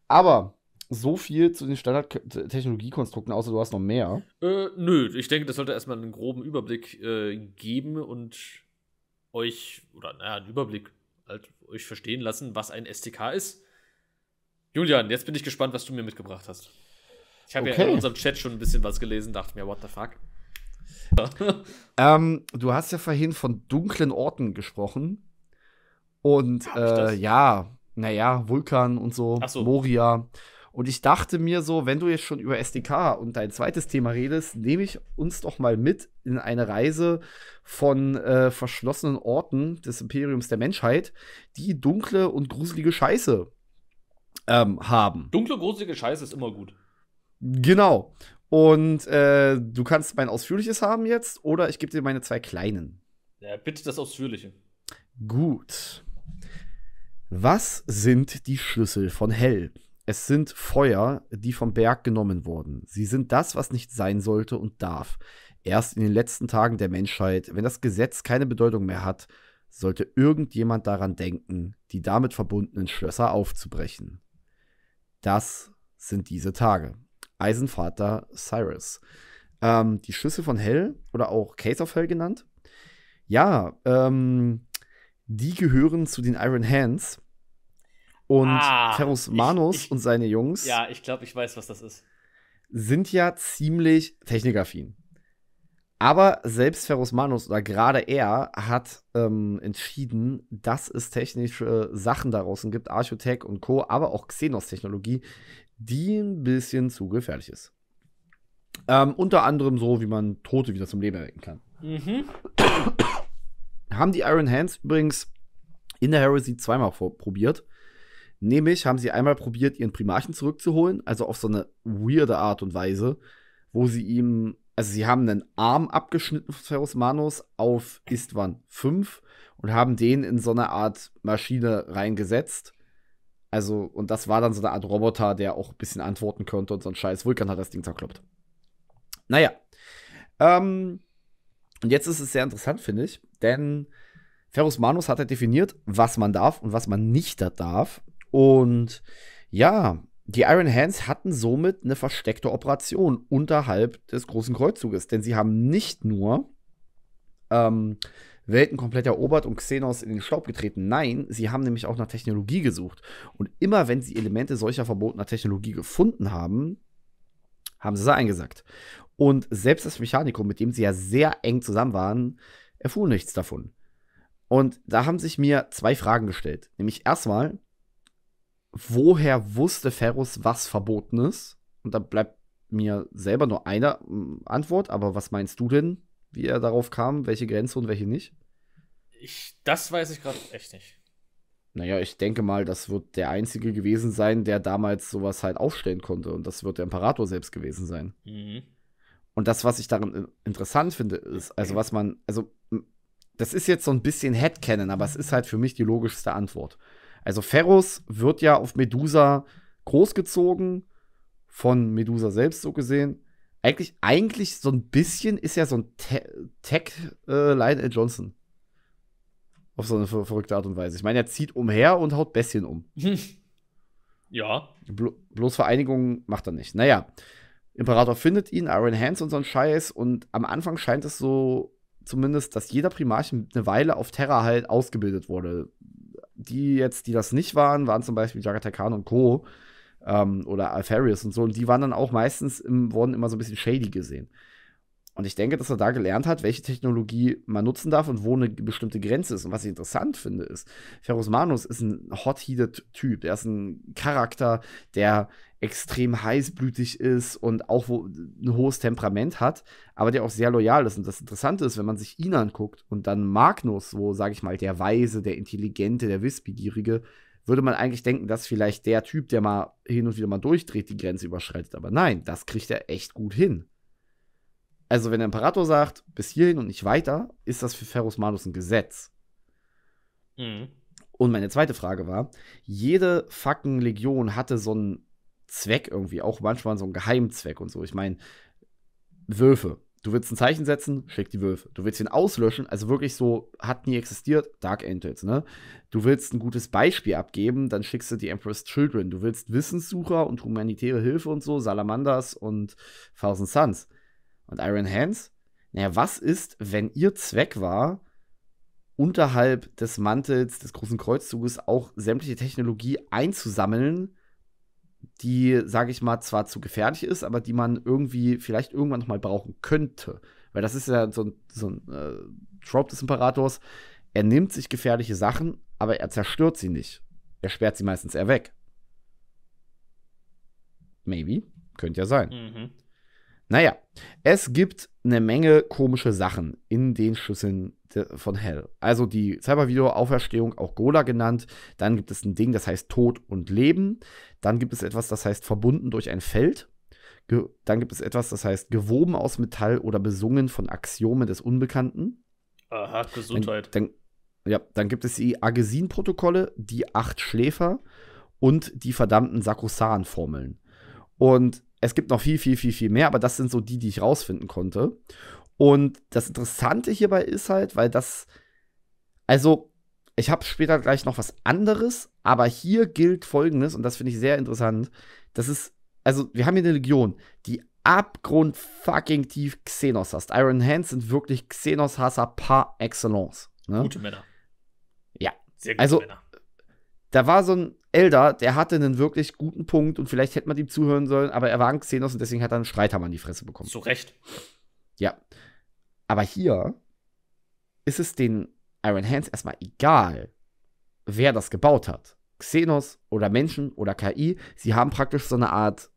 Aber so viel zu den Standard-Technologiekonstrukten, außer du hast noch mehr. Äh, nö, ich denke, das sollte erstmal einen groben Überblick äh, geben und euch, oder naja, einen Überblick halt euch verstehen lassen, was ein STK ist. Julian, jetzt bin ich gespannt, was du mir mitgebracht hast. Ich habe okay. ja in unserem Chat schon ein bisschen was gelesen, dachte mir, what the fuck. [LAUGHS] ähm, du hast ja vorhin von dunklen Orten gesprochen. Und äh, ja, naja, Vulkan und so, so. Moria. Und ich dachte mir so, wenn du jetzt schon über SDK und dein zweites Thema redest, nehme ich uns doch mal mit in eine Reise von äh, verschlossenen Orten des Imperiums der Menschheit, die dunkle und gruselige Scheiße ähm, haben. Dunkle, gruselige Scheiße ist immer gut. Genau. Und äh, du kannst mein ausführliches haben jetzt oder ich gebe dir meine zwei kleinen. Ja, bitte das ausführliche. Gut. Was sind die Schlüssel von Hell? Es sind Feuer, die vom Berg genommen wurden. Sie sind das, was nicht sein sollte und darf. Erst in den letzten Tagen der Menschheit, wenn das Gesetz keine Bedeutung mehr hat, sollte irgendjemand daran denken, die damit verbundenen Schlösser aufzubrechen. Das sind diese Tage. Eisenvater Cyrus. Ähm, die Schlüssel von Hell oder auch Case of Hell genannt. Ja, ähm, die gehören zu den Iron Hands. Und ah, Ferus Manus ich, ich, und seine Jungs. Ja, ich glaube, ich weiß, was das ist. Sind ja ziemlich technikaffin. Aber selbst Ferus Manus oder gerade er hat ähm, entschieden, dass es technische Sachen daraus gibt, Archotech und Co., aber auch Xenos-Technologie, die ein bisschen zu gefährlich ist. Ähm, unter anderem so, wie man Tote wieder zum Leben erwecken kann. Mhm. Haben die Iron Hands übrigens in der Heresy zweimal probiert. Nämlich haben sie einmal probiert, ihren Primarchen zurückzuholen, also auf so eine weirde Art und Weise, wo sie ihm, also sie haben einen Arm abgeschnitten von Ferus Manus auf Istvan 5 und haben den in so eine Art Maschine reingesetzt. Also, und das war dann so eine Art Roboter, der auch ein bisschen antworten konnte und so ein scheiß Vulkan hat das Ding zerkloppt. Naja. Ähm, und jetzt ist es sehr interessant, finde ich, denn Ferus Manus hat er definiert, was man darf und was man nicht darf. Und ja, die Iron Hands hatten somit eine versteckte Operation unterhalb des großen Kreuzzuges, denn sie haben nicht nur ähm, Welten komplett erobert und Xenos in den Staub getreten. Nein, sie haben nämlich auch nach Technologie gesucht. Und immer wenn sie Elemente solcher verbotener Technologie gefunden haben, haben sie sie eingesackt. Und selbst das Mechanikum, mit dem sie ja sehr eng zusammen waren, erfuhr nichts davon. Und da haben sich mir zwei Fragen gestellt. Nämlich erstmal, woher wusste Ferus, was verboten ist? Und da bleibt mir selber nur eine hm, Antwort, aber was meinst du denn, wie er darauf kam, welche Grenze und welche nicht? Ich, das weiß ich gerade echt nicht. Naja, ich denke mal, das wird der Einzige gewesen sein, der damals sowas halt aufstellen konnte. Und das wird der Imperator selbst gewesen sein. Mhm. Und das, was ich daran interessant finde, ist, also was man, also das ist jetzt so ein bisschen Headcanon, aber es ist halt für mich die logischste Antwort. Also Ferros wird ja auf Medusa großgezogen, von Medusa selbst so gesehen. Eigentlich, eigentlich so ein bisschen ist ja so ein Te Tech äh, Lionel Johnson. Auf so eine ver verrückte Art und Weise. Ich meine, er zieht umher und haut Bässchen um. [LAUGHS] ja. Blo bloß Vereinigung macht er nicht. Naja, Imperator findet ihn, Iron Hands und so ein Scheiß. Und am Anfang scheint es so, zumindest, dass jeder Primarchen eine Weile auf Terra halt ausgebildet wurde die jetzt, die das nicht waren, waren zum Beispiel Jagata Khan und Co. Ähm, oder Alfarius und so. Und die waren dann auch meistens, im, wurden immer so ein bisschen shady gesehen. Und ich denke, dass er da gelernt hat, welche Technologie man nutzen darf und wo eine bestimmte Grenze ist. Und was ich interessant finde, ist, Ferus Manus ist ein hot-heated Typ. Er ist ein Charakter, der extrem heißblütig ist und auch ein hohes Temperament hat, aber der auch sehr loyal ist. Und das Interessante ist, wenn man sich ihn anguckt und dann Magnus, wo, sage ich mal, der Weise, der Intelligente, der Wissbegierige, würde man eigentlich denken, dass vielleicht der Typ, der mal hin und wieder mal durchdreht, die Grenze überschreitet. Aber nein, das kriegt er echt gut hin. Also, wenn der Imperator sagt, bis hierhin und nicht weiter, ist das für Ferus Manus ein Gesetz. Mhm. Und meine zweite Frage war: Jede fucking Legion hatte so einen Zweck irgendwie, auch manchmal so ein Geheimzweck und so. Ich meine, Wölfe. Du willst ein Zeichen setzen, schick die Wölfe. Du willst ihn auslöschen, also wirklich so, hat nie existiert, Dark Angels, ne? Du willst ein gutes Beispiel abgeben, dann schickst du die Empress Children. Du willst Wissenssucher und humanitäre Hilfe und so, Salamanders und Thousand Suns. Und Iron Hands? Naja, was ist, wenn ihr Zweck war, unterhalb des Mantels des großen Kreuzzuges auch sämtliche Technologie einzusammeln, die, sage ich mal, zwar zu gefährlich ist, aber die man irgendwie vielleicht irgendwann noch mal brauchen könnte. Weil das ist ja so ein, so ein äh, Trope des Imperators. Er nimmt sich gefährliche Sachen, aber er zerstört sie nicht. Er sperrt sie meistens eher weg. Maybe. Könnte ja sein. Mhm. Naja, es gibt eine Menge komische Sachen in den Schüsseln von Hell. Also die Cybervideo-Auferstehung, auch Gola genannt. Dann gibt es ein Ding, das heißt Tod und Leben. Dann gibt es etwas, das heißt verbunden durch ein Feld. Ge dann gibt es etwas, das heißt gewoben aus Metall oder besungen von Axiomen des Unbekannten. Aha, Gesundheit. Dann, dann, ja, dann gibt es die Agesin-Protokolle, die acht Schläfer und die verdammten Sakrosan-Formeln. Und es gibt noch viel, viel, viel, viel mehr, aber das sind so die, die ich rausfinden konnte. Und das Interessante hierbei ist halt, weil das, also, ich habe später gleich noch was anderes, aber hier gilt Folgendes, und das finde ich sehr interessant. Das ist, also, wir haben hier eine Legion, die Abgrund fucking tief Xenos hast. Iron Hands sind wirklich Xenos-Hasser par excellence. Ne? Gute Männer. Ja. Sehr gute also, Männer. Da war so ein Elder, der hatte einen wirklich guten Punkt und vielleicht hätte man ihm zuhören sollen, aber er war ein Xenos und deswegen hat er einen Streithammer in die Fresse bekommen. Zu Recht. Ja. Aber hier ist es den Iron Hands erstmal egal, wer das gebaut hat. Xenos oder Menschen oder KI. Sie haben praktisch so eine Art,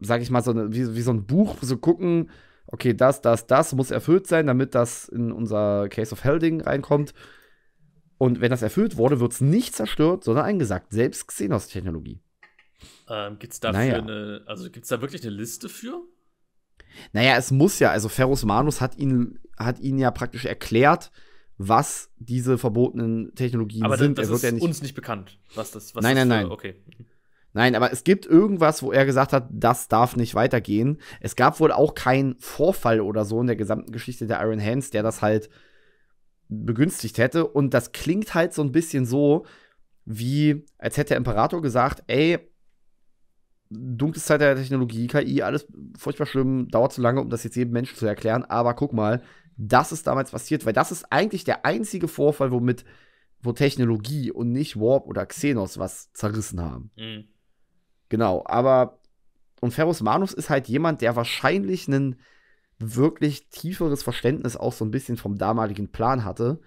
sag ich mal, so eine, wie, wie so ein Buch, sie gucken, okay, das, das, das muss erfüllt sein, damit das in unser Case of Hell-Ding reinkommt. Und wenn das erfüllt wurde, wird es nicht zerstört, sondern eingesagt. Selbst Xenos-Technologie. Ähm, gibt es dafür naja. eine, also gibt es da wirklich eine Liste für? Naja, es muss ja, also Ferus Manus hat ihn, hat ihn ja praktisch erklärt, was diese verbotenen Technologien aber sind. Aber das ist ja nicht uns nicht bekannt, was das was Nein, das nein, nein. Okay. Nein, aber es gibt irgendwas, wo er gesagt hat, das darf nicht weitergehen. Es gab wohl auch keinen Vorfall oder so in der gesamten Geschichte der Iron Hands, der das halt begünstigt hätte. Und das klingt halt so ein bisschen so, wie als hätte der Imperator gesagt, ey, dunkles Zeit der Technologie, KI, alles furchtbar schlimm, dauert zu lange, um das jetzt jedem Menschen zu erklären, aber guck mal, das ist damals passiert, weil das ist eigentlich der einzige Vorfall, womit, wo Technologie und nicht Warp oder Xenos was zerrissen haben. Mhm. Genau, aber und Ferus Manus ist halt jemand, der wahrscheinlich ein wirklich tieferes Verständnis auch so ein bisschen vom damaligen Plan hatte,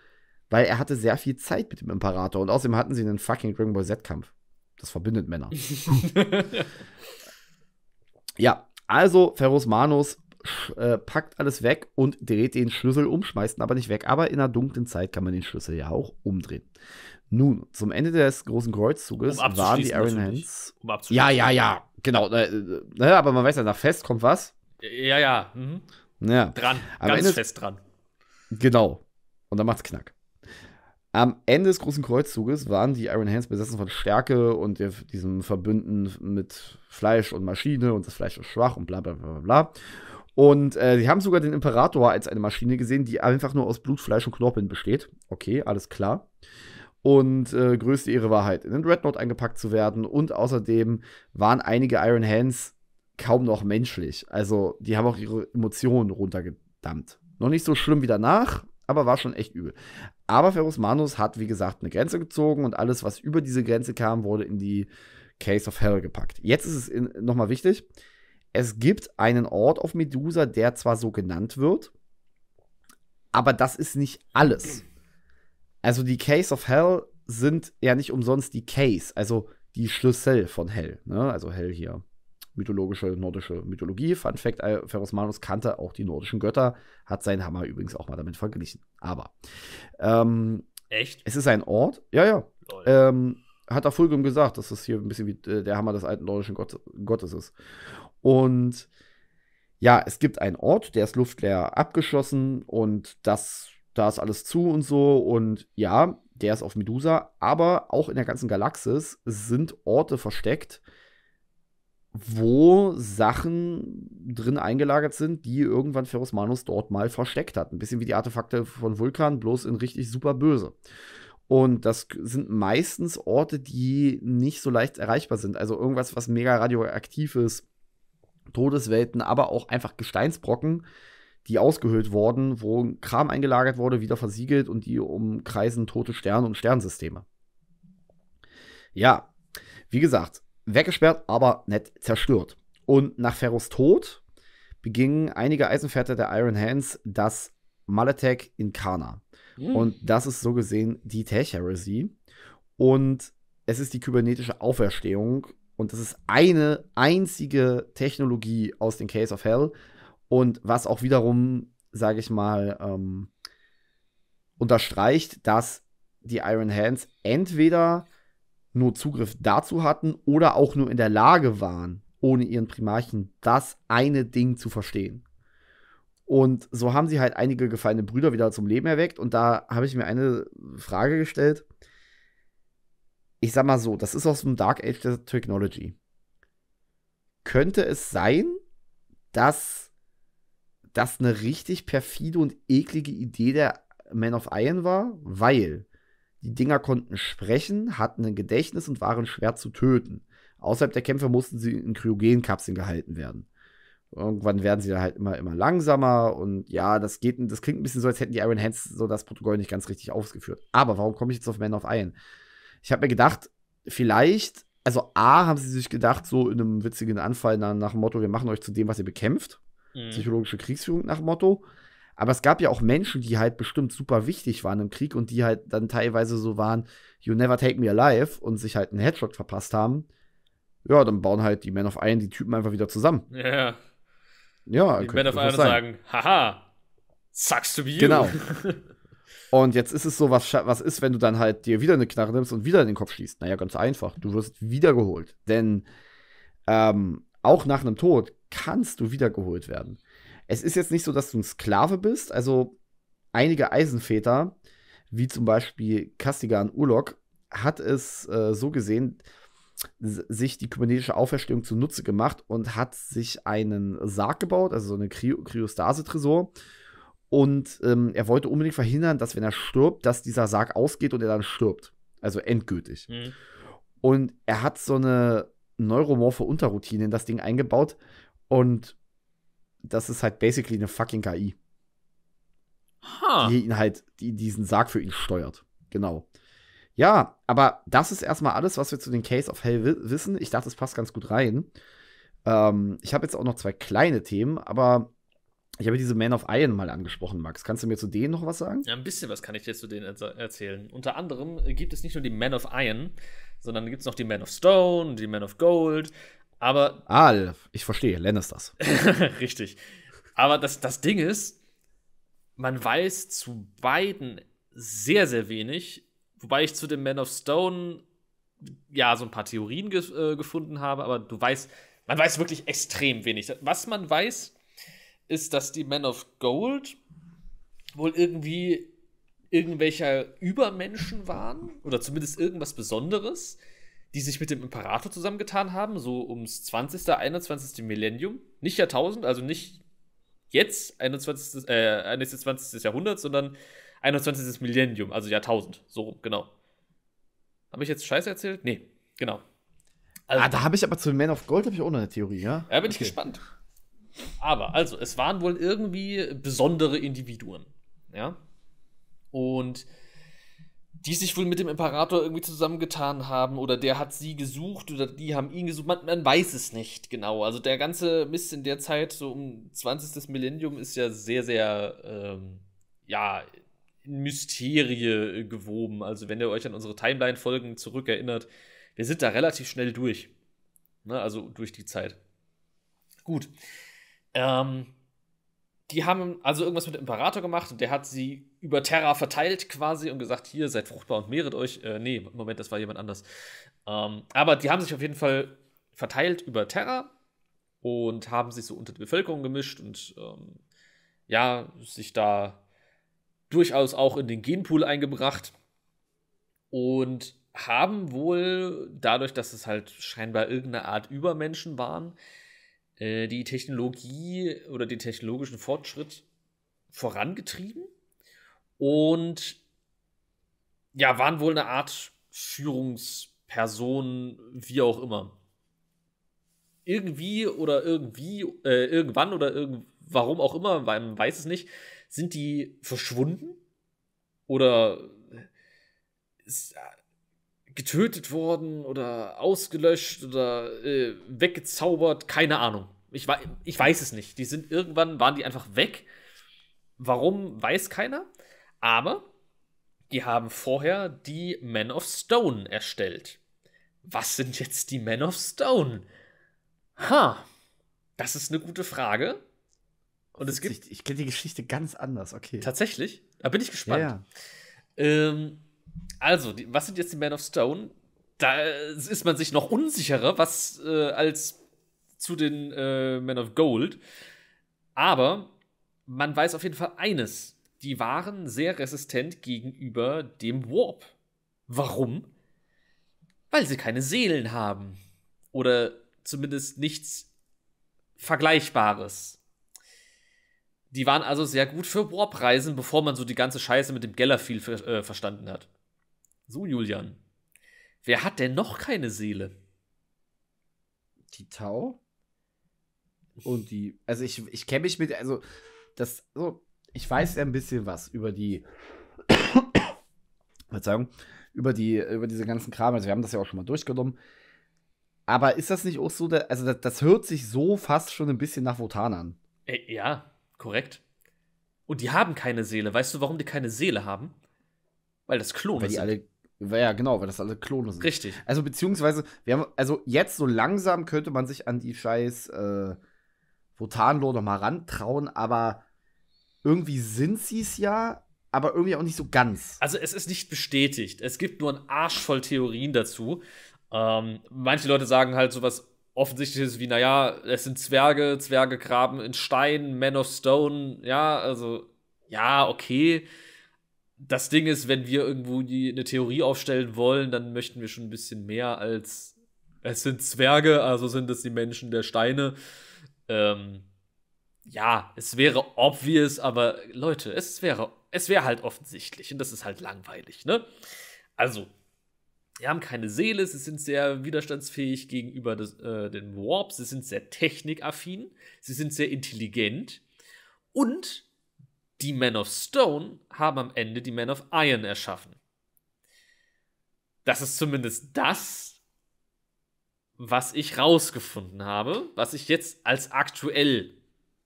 weil er hatte sehr viel Zeit mit dem Imperator und außerdem hatten sie einen fucking Dragon Ball Z-Kampf. Das verbindet Männer. [LAUGHS] ja, also Ferus Manus äh, packt alles weg und dreht den Schlüssel um, schmeißt ihn aber nicht weg. Aber in einer dunklen Zeit kann man den Schlüssel ja auch umdrehen. Nun, zum Ende des großen Kreuzzuges um waren die Iron Hands. Um ja, ja, ja, genau. Äh, äh, aber man weiß ja, nach Fest kommt was. Ja, ja. Mhm. Ja. Dran, Am ganz Ende, fest dran. Genau. Und dann macht's Knack. Am Ende des großen Kreuzzuges waren die Iron Hands besessen von Stärke und diesem Verbünden mit Fleisch und Maschine und das Fleisch ist schwach und bla bla bla bla. Und äh, sie haben sogar den Imperator als eine Maschine gesehen, die einfach nur aus Blut, Fleisch und Knorpeln besteht. Okay, alles klar und äh, größte ihre Wahrheit, in den Dreadnought eingepackt zu werden. Und außerdem waren einige Iron Hands kaum noch menschlich. Also, die haben auch ihre Emotionen runtergedammt. Noch nicht so schlimm wie danach, aber war schon echt übel. Aber Ferus Manus hat, wie gesagt, eine Grenze gezogen und alles, was über diese Grenze kam, wurde in die Case of Hell gepackt. Jetzt ist es nochmal wichtig: Es gibt einen Ort auf Medusa, der zwar so genannt wird, aber das ist nicht alles. Also die Case of Hell sind ja nicht umsonst die Case, also die Schlüssel von Hell. Ne? Also Hell hier. Mythologische, nordische Mythologie. Fun Fact: Ferosmanus kannte auch die nordischen Götter, hat seinen Hammer übrigens auch mal damit verglichen. Aber. Ähm, Echt? Es ist ein Ort. Ja, ja. Ähm, hat er Fulgrim gesagt, dass das hier ein bisschen wie äh, der Hammer des alten nordischen Gott Gottes ist. Und ja, es gibt einen Ort, der ist luftleer abgeschlossen und das da ist alles zu und so. Und ja, der ist auf Medusa, aber auch in der ganzen Galaxis sind Orte versteckt, wo Sachen drin eingelagert sind, die irgendwann Ferus Manus dort mal versteckt hat. Ein bisschen wie die Artefakte von Vulkan, bloß in richtig super böse. Und das sind meistens Orte, die nicht so leicht erreichbar sind. Also irgendwas, was mega radioaktiv ist, Todeswelten, aber auch einfach Gesteinsbrocken, die ausgehöhlt wurden, wo Kram eingelagert wurde, wieder versiegelt und die umkreisen tote Sterne und Sternsysteme. Ja, wie gesagt, weggesperrt, aber nicht zerstört. Und nach Ferros Tod begingen einige Eisenväter der Iron Hands das Malatek in Kana. Mhm. Und das ist so gesehen die Tech Heresy. Und es ist die kybernetische Auferstehung. Und das ist eine einzige Technologie aus den Case of Hell, und was auch wiederum, sage ich mal, ähm, unterstreicht, dass die Iron Hands entweder nur Zugriff dazu hatten oder auch nur in der Lage waren, ohne ihren Primarchen das eine Ding zu verstehen. Und so haben sie halt einige gefallene Brüder wieder zum Leben erweckt. Und da habe ich mir eine Frage gestellt. Ich sag mal so, das ist aus dem Dark Age der Technology. Könnte es sein, dass das eine richtig perfide und eklige Idee der Man of Iron war, weil die Dinger konnten sprechen, hatten ein Gedächtnis und waren schwer zu töten. Außerhalb der Kämpfe mussten sie in Kryogenkapseln gehalten werden. Irgendwann werden sie halt immer, immer langsamer und ja, das geht, das klingt ein bisschen so, als hätten die Iron Hands so das Protokoll nicht ganz richtig ausgeführt. Aber warum komme ich jetzt auf Man of Iron? Ich habe mir gedacht, vielleicht, also A, haben sie sich gedacht, so in einem witzigen Anfall nach, nach dem Motto, wir machen euch zu dem, was ihr bekämpft. Mhm. Psychologische Kriegsführung nach Motto. Aber es gab ja auch Menschen, die halt bestimmt super wichtig waren im Krieg und die halt dann teilweise so waren, you never take me alive und sich halt einen Headshot verpasst haben. Ja, dann bauen halt die Men of Iron die Typen einfach wieder zusammen. Ja. Ja, die Men of Iron sagen, haha, sucks to be you. Genau. [LAUGHS] Und jetzt ist es so, was, was ist, wenn du dann halt dir wieder eine Knarre nimmst und wieder in den Kopf schießt? Naja, ganz einfach. Du wirst wiedergeholt. Denn ähm, auch nach einem Tod kannst du wiedergeholt werden. Es ist jetzt nicht so, dass du ein Sklave bist. Also einige Eisenväter, wie zum Beispiel Kastigan Urlok, hat es äh, so gesehen, sich die kybernetische Auferstehung zunutze gemacht und hat sich einen Sarg gebaut, also so eine Kry Kryostase-Tresor. Und ähm, er wollte unbedingt verhindern, dass wenn er stirbt, dass dieser Sarg ausgeht und er dann stirbt. Also endgültig. Mhm. Und er hat so eine neuromorphe Unterroutine in das Ding eingebaut. Und das ist halt basically eine fucking KI. Huh. Die ihn halt, die diesen Sarg für ihn steuert. Genau. Ja, aber das ist erstmal alles, was wir zu den Case of Hell wissen. Ich dachte, es passt ganz gut rein. Ähm, ich habe jetzt auch noch zwei kleine Themen, aber ich habe diese Man of Iron mal angesprochen, Max. Kannst du mir zu denen noch was sagen? Ja, ein bisschen was kann ich dir zu denen erzählen. Unter anderem gibt es nicht nur die Man of Iron, sondern gibt es noch die Man of Stone, die Man of Gold. Aber. Ah, ich verstehe, Lannisters. [LAUGHS] Richtig. Aber das, das Ding ist, man weiß zu beiden sehr, sehr wenig. Wobei ich zu dem Man of Stone ja so ein paar Theorien ge äh, gefunden habe, aber du weißt, man weiß wirklich extrem wenig. Was man weiß, ist, dass die Men of Gold wohl irgendwie irgendwelcher Übermenschen waren oder zumindest irgendwas Besonderes, die sich mit dem Imperator zusammengetan haben, so ums 20., 21. Millennium. Nicht Jahrtausend, also nicht jetzt, 21. Äh, 21. Jahrhundert, sondern 21. Millennium, also Jahrtausend. So, genau. Habe ich jetzt Scheiße erzählt? Nee, genau. Also, ah, da habe ich aber zu Man of Gold ich auch noch eine Theorie, ja? Ja, bin okay. ich gespannt. Aber, also, es waren wohl irgendwie besondere Individuen. Ja. Und die sich wohl mit dem Imperator irgendwie zusammengetan haben oder der hat sie gesucht oder die haben ihn gesucht. Man, man, weiß es nicht genau. Also der ganze Mist in der Zeit, so um 20. Millennium, ist ja sehr, sehr, ähm, ja, in Mysterie gewoben. Also wenn ihr euch an unsere Timeline-Folgen zurückerinnert, wir sind da relativ schnell durch. Ne? Also durch die Zeit. Gut. Ähm, die haben also irgendwas mit dem Imperator gemacht und der hat sie über Terra verteilt quasi und gesagt, hier, seid fruchtbar und mehret euch. Äh, nee, Moment, das war jemand anders. Ähm, aber die haben sich auf jeden Fall verteilt über Terra und haben sich so unter die Bevölkerung gemischt und ähm, ja, sich da durchaus auch in den Genpool eingebracht und haben wohl dadurch, dass es halt scheinbar irgendeine Art Übermenschen waren, äh, die Technologie oder den technologischen Fortschritt vorangetrieben und ja, waren wohl eine Art Führungsperson, wie auch immer. Irgendwie oder irgendwie, äh, irgendwann oder irgend, warum auch immer, man weiß es nicht, sind die verschwunden oder getötet worden oder ausgelöscht oder äh, weggezaubert, keine Ahnung. Ich, ich weiß es nicht. Die sind irgendwann, waren die einfach weg. Warum, weiß keiner. Aber die haben vorher die Men of Stone erstellt. Was sind jetzt die Men of Stone? Ha, das ist eine gute Frage. Und es gibt. Ich kenne die Geschichte ganz anders, okay. Tatsächlich? Da bin ich gespannt. Ja, ja. Ähm, also, die, was sind jetzt die Men of Stone? Da ist man sich noch unsicherer, was äh, als zu den äh, Men of Gold. Aber man weiß auf jeden Fall eines. Die waren sehr resistent gegenüber dem Warp. Warum? Weil sie keine Seelen haben. Oder zumindest nichts Vergleichbares. Die waren also sehr gut für Warp-Reisen, bevor man so die ganze Scheiße mit dem Gellerfiel ver äh, verstanden hat. So, Julian. Wer hat denn noch keine Seele? Die Tau? Und die, also ich, ich kenne mich mit, also das, so, ich weiß ja ein bisschen was über die, [COUGHS] Verzeihung, über die, über diese ganzen Kram, also wir haben das ja auch schon mal durchgenommen. Aber ist das nicht auch so, also das, das hört sich so fast schon ein bisschen nach Wotan an. Äh, ja, korrekt. Und die haben keine Seele. Weißt du, warum die keine Seele haben? Weil das Klone weil die sind. alle ja, genau, weil das alle Klone sind. Richtig. Also, beziehungsweise, wir haben, also jetzt so langsam könnte man sich an die scheiß äh, Votanlo noch mal rantrauen, aber irgendwie sind sie es ja, aber irgendwie auch nicht so ganz. Also, es ist nicht bestätigt. Es gibt nur ein Arsch voll Theorien dazu. Ähm, manche Leute sagen halt sowas offensichtliches wie, naja, es sind Zwerge, Zwerge graben in Stein, Man of Stone, ja, also, ja, okay das Ding ist, wenn wir irgendwo die, eine Theorie aufstellen wollen, dann möchten wir schon ein bisschen mehr als es sind Zwerge, also sind es die Menschen der Steine. Ähm, ja, es wäre obvious, aber Leute, es wäre, es wäre halt offensichtlich und das ist halt langweilig, ne? Also, sie haben keine Seele, sie sind sehr widerstandsfähig gegenüber des, äh, den Warps, sie sind sehr technikaffin, sie sind sehr intelligent und die Men of Stone haben am Ende die Men of Iron erschaffen. Das ist zumindest das, was ich rausgefunden habe, was ich jetzt als aktuell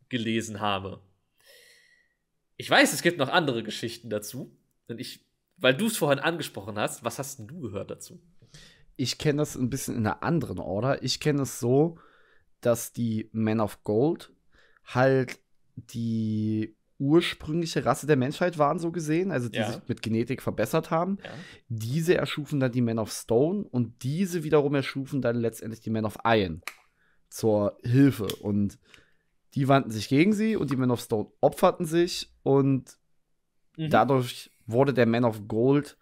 gelesen habe. Ich weiß, es gibt noch andere Geschichten dazu. Und ich, weil du es vorhin angesprochen hast, was hast denn du gehört dazu? Ich kenne das ein bisschen in einer anderen Order. Ich kenne es so, dass die Men of Gold halt die ursprüngliche Rasse der Menschheit waren, so gesehen, also die ja. sich mit Genetik verbessert haben. Ja. Diese erschufen dann die Men of Stone und diese wiederum erschufen dann letztendlich die Men of Iron zur Hilfe. Und die wandten sich gegen sie und die Men of Stone opferten sich und mhm. dadurch wurde der Man of Gold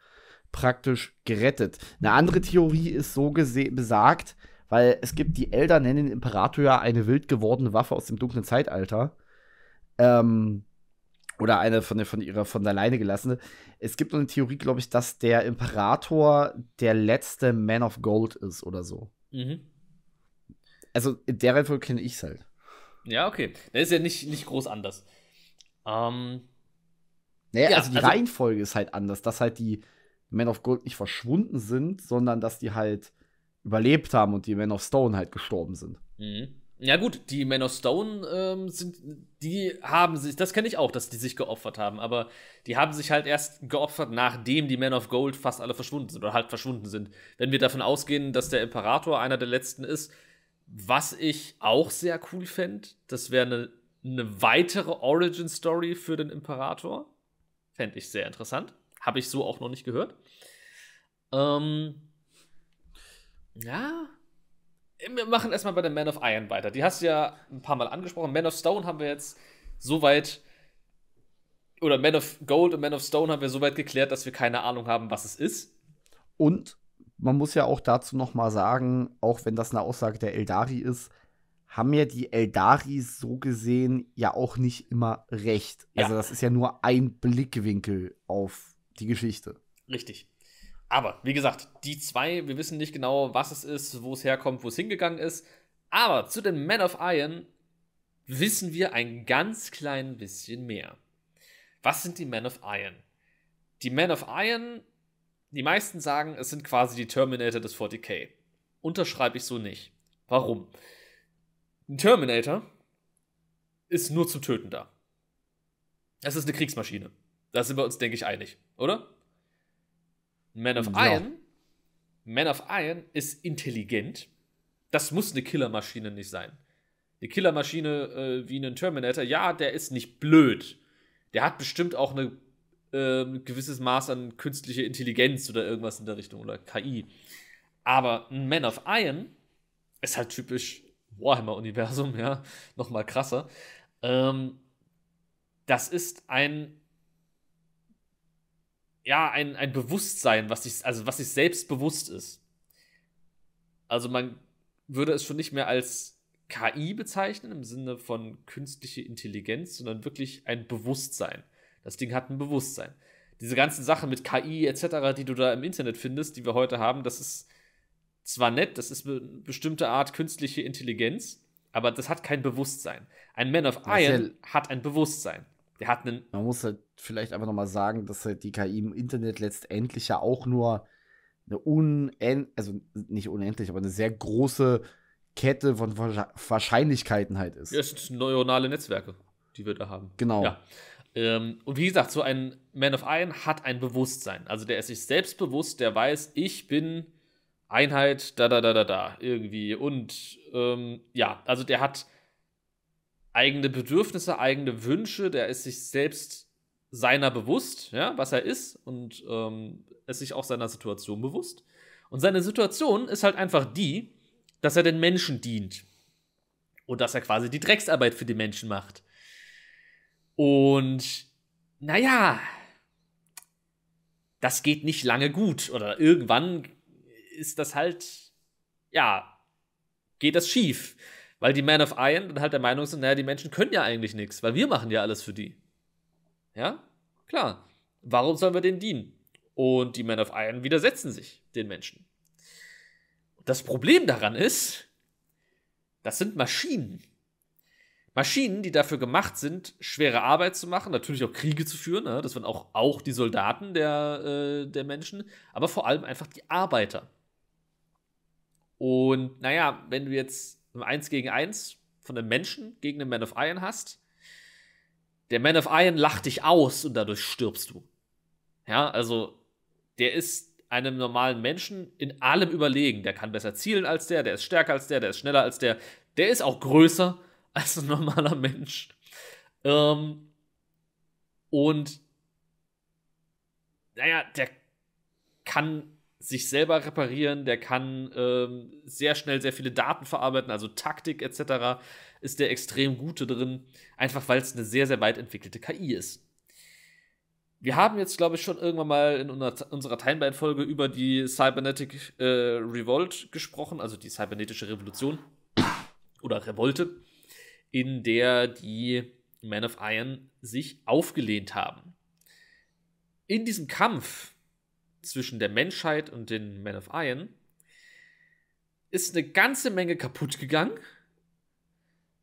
praktisch gerettet. Eine andere Theorie ist so besagt, weil es gibt, die Elder nennen den Imperator ja eine wild gewordene Waffe aus dem dunklen Zeitalter. Ähm, oder eine von, der, von ihrer von der Leine gelassene. Es gibt eine Theorie, glaube ich, dass der Imperator der letzte Man of Gold ist oder so. Mhm. Also in der Reihenfolge kenne ich es halt. Ja, okay. Der ist ja nicht, nicht groß anders. Ähm. Naja, ja, also die also, Reihenfolge ist halt anders, dass halt die Men of Gold nicht verschwunden sind, sondern dass die halt überlebt haben und die Men of Stone halt gestorben sind. Mhm. Ja, gut, die Men of Stone ähm, sind, die haben sich, das kenne ich auch, dass die sich geopfert haben, aber die haben sich halt erst geopfert, nachdem die Men of Gold fast alle verschwunden sind oder halt verschwunden sind. Wenn wir davon ausgehen, dass der Imperator einer der letzten ist, was ich auch sehr cool fände, das wäre eine ne weitere Origin-Story für den Imperator. Fände ich sehr interessant. Habe ich so auch noch nicht gehört. Ähm, ja, wir machen erstmal bei den Man of Iron weiter. Die hast du ja ein paar Mal angesprochen. Man of Stone haben wir jetzt soweit. Oder Man of Gold und Man of Stone haben wir soweit geklärt, dass wir keine Ahnung haben, was es ist. Und man muss ja auch dazu noch mal sagen, auch wenn das eine Aussage der Eldari ist, haben ja die Eldari so gesehen ja auch nicht immer recht. Ja. Also das ist ja nur ein Blickwinkel auf die Geschichte. Richtig. Aber, wie gesagt, die zwei, wir wissen nicht genau, was es ist, wo es herkommt, wo es hingegangen ist. Aber zu den Men of Iron wissen wir ein ganz klein bisschen mehr. Was sind die Men of Iron? Die Men of Iron, die meisten sagen, es sind quasi die Terminator des 40k. Unterschreibe ich so nicht. Warum? Ein Terminator ist nur zum Töten da. Es ist eine Kriegsmaschine. Da sind wir uns, denke ich, einig, oder? Man of ja. Iron, Man of Iron ist intelligent. Das muss eine Killermaschine nicht sein. Eine Killermaschine äh, wie ein Terminator, ja, der ist nicht blöd. Der hat bestimmt auch eine, äh, ein gewisses Maß an künstlicher Intelligenz oder irgendwas in der Richtung oder KI. Aber ein Man of Iron ist halt typisch Warhammer-Universum, [LAUGHS] ja, nochmal krasser. Ähm, das ist ein ja, ein, ein Bewusstsein, was sich, also was sich selbst bewusst ist. Also man würde es schon nicht mehr als KI bezeichnen im Sinne von künstliche Intelligenz, sondern wirklich ein Bewusstsein. Das Ding hat ein Bewusstsein. Diese ganzen Sachen mit KI etc., die du da im Internet findest, die wir heute haben, das ist zwar nett, das ist eine bestimmte Art künstliche Intelligenz, aber das hat kein Bewusstsein. Ein Man of Iron hat ein Bewusstsein. Der hat einen. Man muss halt vielleicht einfach nochmal sagen, dass halt die KI im Internet letztendlich ja auch nur eine unendlich, also nicht unendlich, aber eine sehr große Kette von Wahrscheinlichkeiten halt ist. Ja, es sind neuronale Netzwerke. die wir da haben. Genau. Ja. Ähm, und wie gesagt, so ein Man of Iron hat ein Bewusstsein. Also der ist sich selbst bewusst, der weiß, ich bin Einheit, da, da, da, da, da, irgendwie. Und ähm, ja, also der hat eigene Bedürfnisse, eigene Wünsche, der ist sich selbst seiner bewusst, ja, was er ist und ähm, ist sich auch seiner Situation bewusst. Und seine Situation ist halt einfach die, dass er den Menschen dient. Und dass er quasi die Drecksarbeit für die Menschen macht. Und naja, das geht nicht lange gut. Oder irgendwann ist das halt, ja, geht das schief. Weil die Man of Iron dann halt der Meinung sind, naja, die Menschen können ja eigentlich nichts, weil wir machen ja alles für die. Ja, klar. Warum sollen wir denen dienen? Und die Man of Iron widersetzen sich den Menschen. Das Problem daran ist, das sind Maschinen. Maschinen, die dafür gemacht sind, schwere Arbeit zu machen, natürlich auch Kriege zu führen. Ne? Das waren auch, auch die Soldaten der, äh, der Menschen, aber vor allem einfach die Arbeiter. Und naja, wenn du jetzt ein 1 gegen 1 von einem Menschen gegen einen Man of Iron hast, der Man of Iron lacht dich aus und dadurch stirbst du. Ja, also der ist einem normalen Menschen in allem überlegen. Der kann besser zielen als der, der ist stärker als der, der ist schneller als der, der ist auch größer [LAUGHS] als ein normaler Mensch. Ähm, und naja, der kann sich selber reparieren, der kann ähm, sehr schnell sehr viele Daten verarbeiten, also Taktik etc. ist der extrem gute drin, einfach weil es eine sehr, sehr weit entwickelte KI ist. Wir haben jetzt, glaube ich, schon irgendwann mal in unserer Timeline-Folge über die Cybernetic äh, Revolt gesprochen, also die cybernetische Revolution oder Revolte, in der die Man of Iron sich aufgelehnt haben. In diesem Kampf zwischen der Menschheit und den Men of Iron ist eine ganze Menge kaputt gegangen.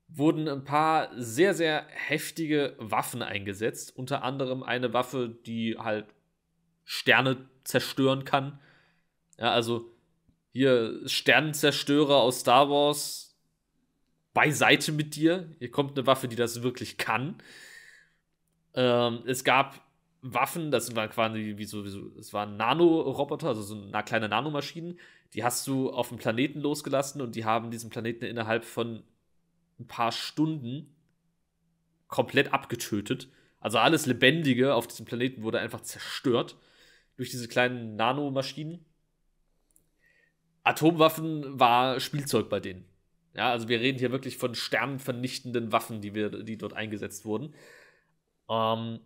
Wurden ein paar sehr, sehr heftige Waffen eingesetzt. Unter anderem eine Waffe, die halt Sterne zerstören kann. Ja, also hier Sternenzerstörer aus Star Wars beiseite mit dir. Hier kommt eine Waffe, die das wirklich kann. Ähm, es gab Waffen, das waren quasi wie so, wie so es waren Nanoroboter, also so eine kleine Nanomaschinen, die hast du auf dem Planeten losgelassen und die haben diesen Planeten innerhalb von ein paar Stunden komplett abgetötet. Also alles Lebendige auf diesem Planeten wurde einfach zerstört durch diese kleinen Nanomaschinen. Atomwaffen war Spielzeug bei denen. Ja, also wir reden hier wirklich von sternenvernichtenden Waffen, die, wir, die dort eingesetzt wurden. Ähm,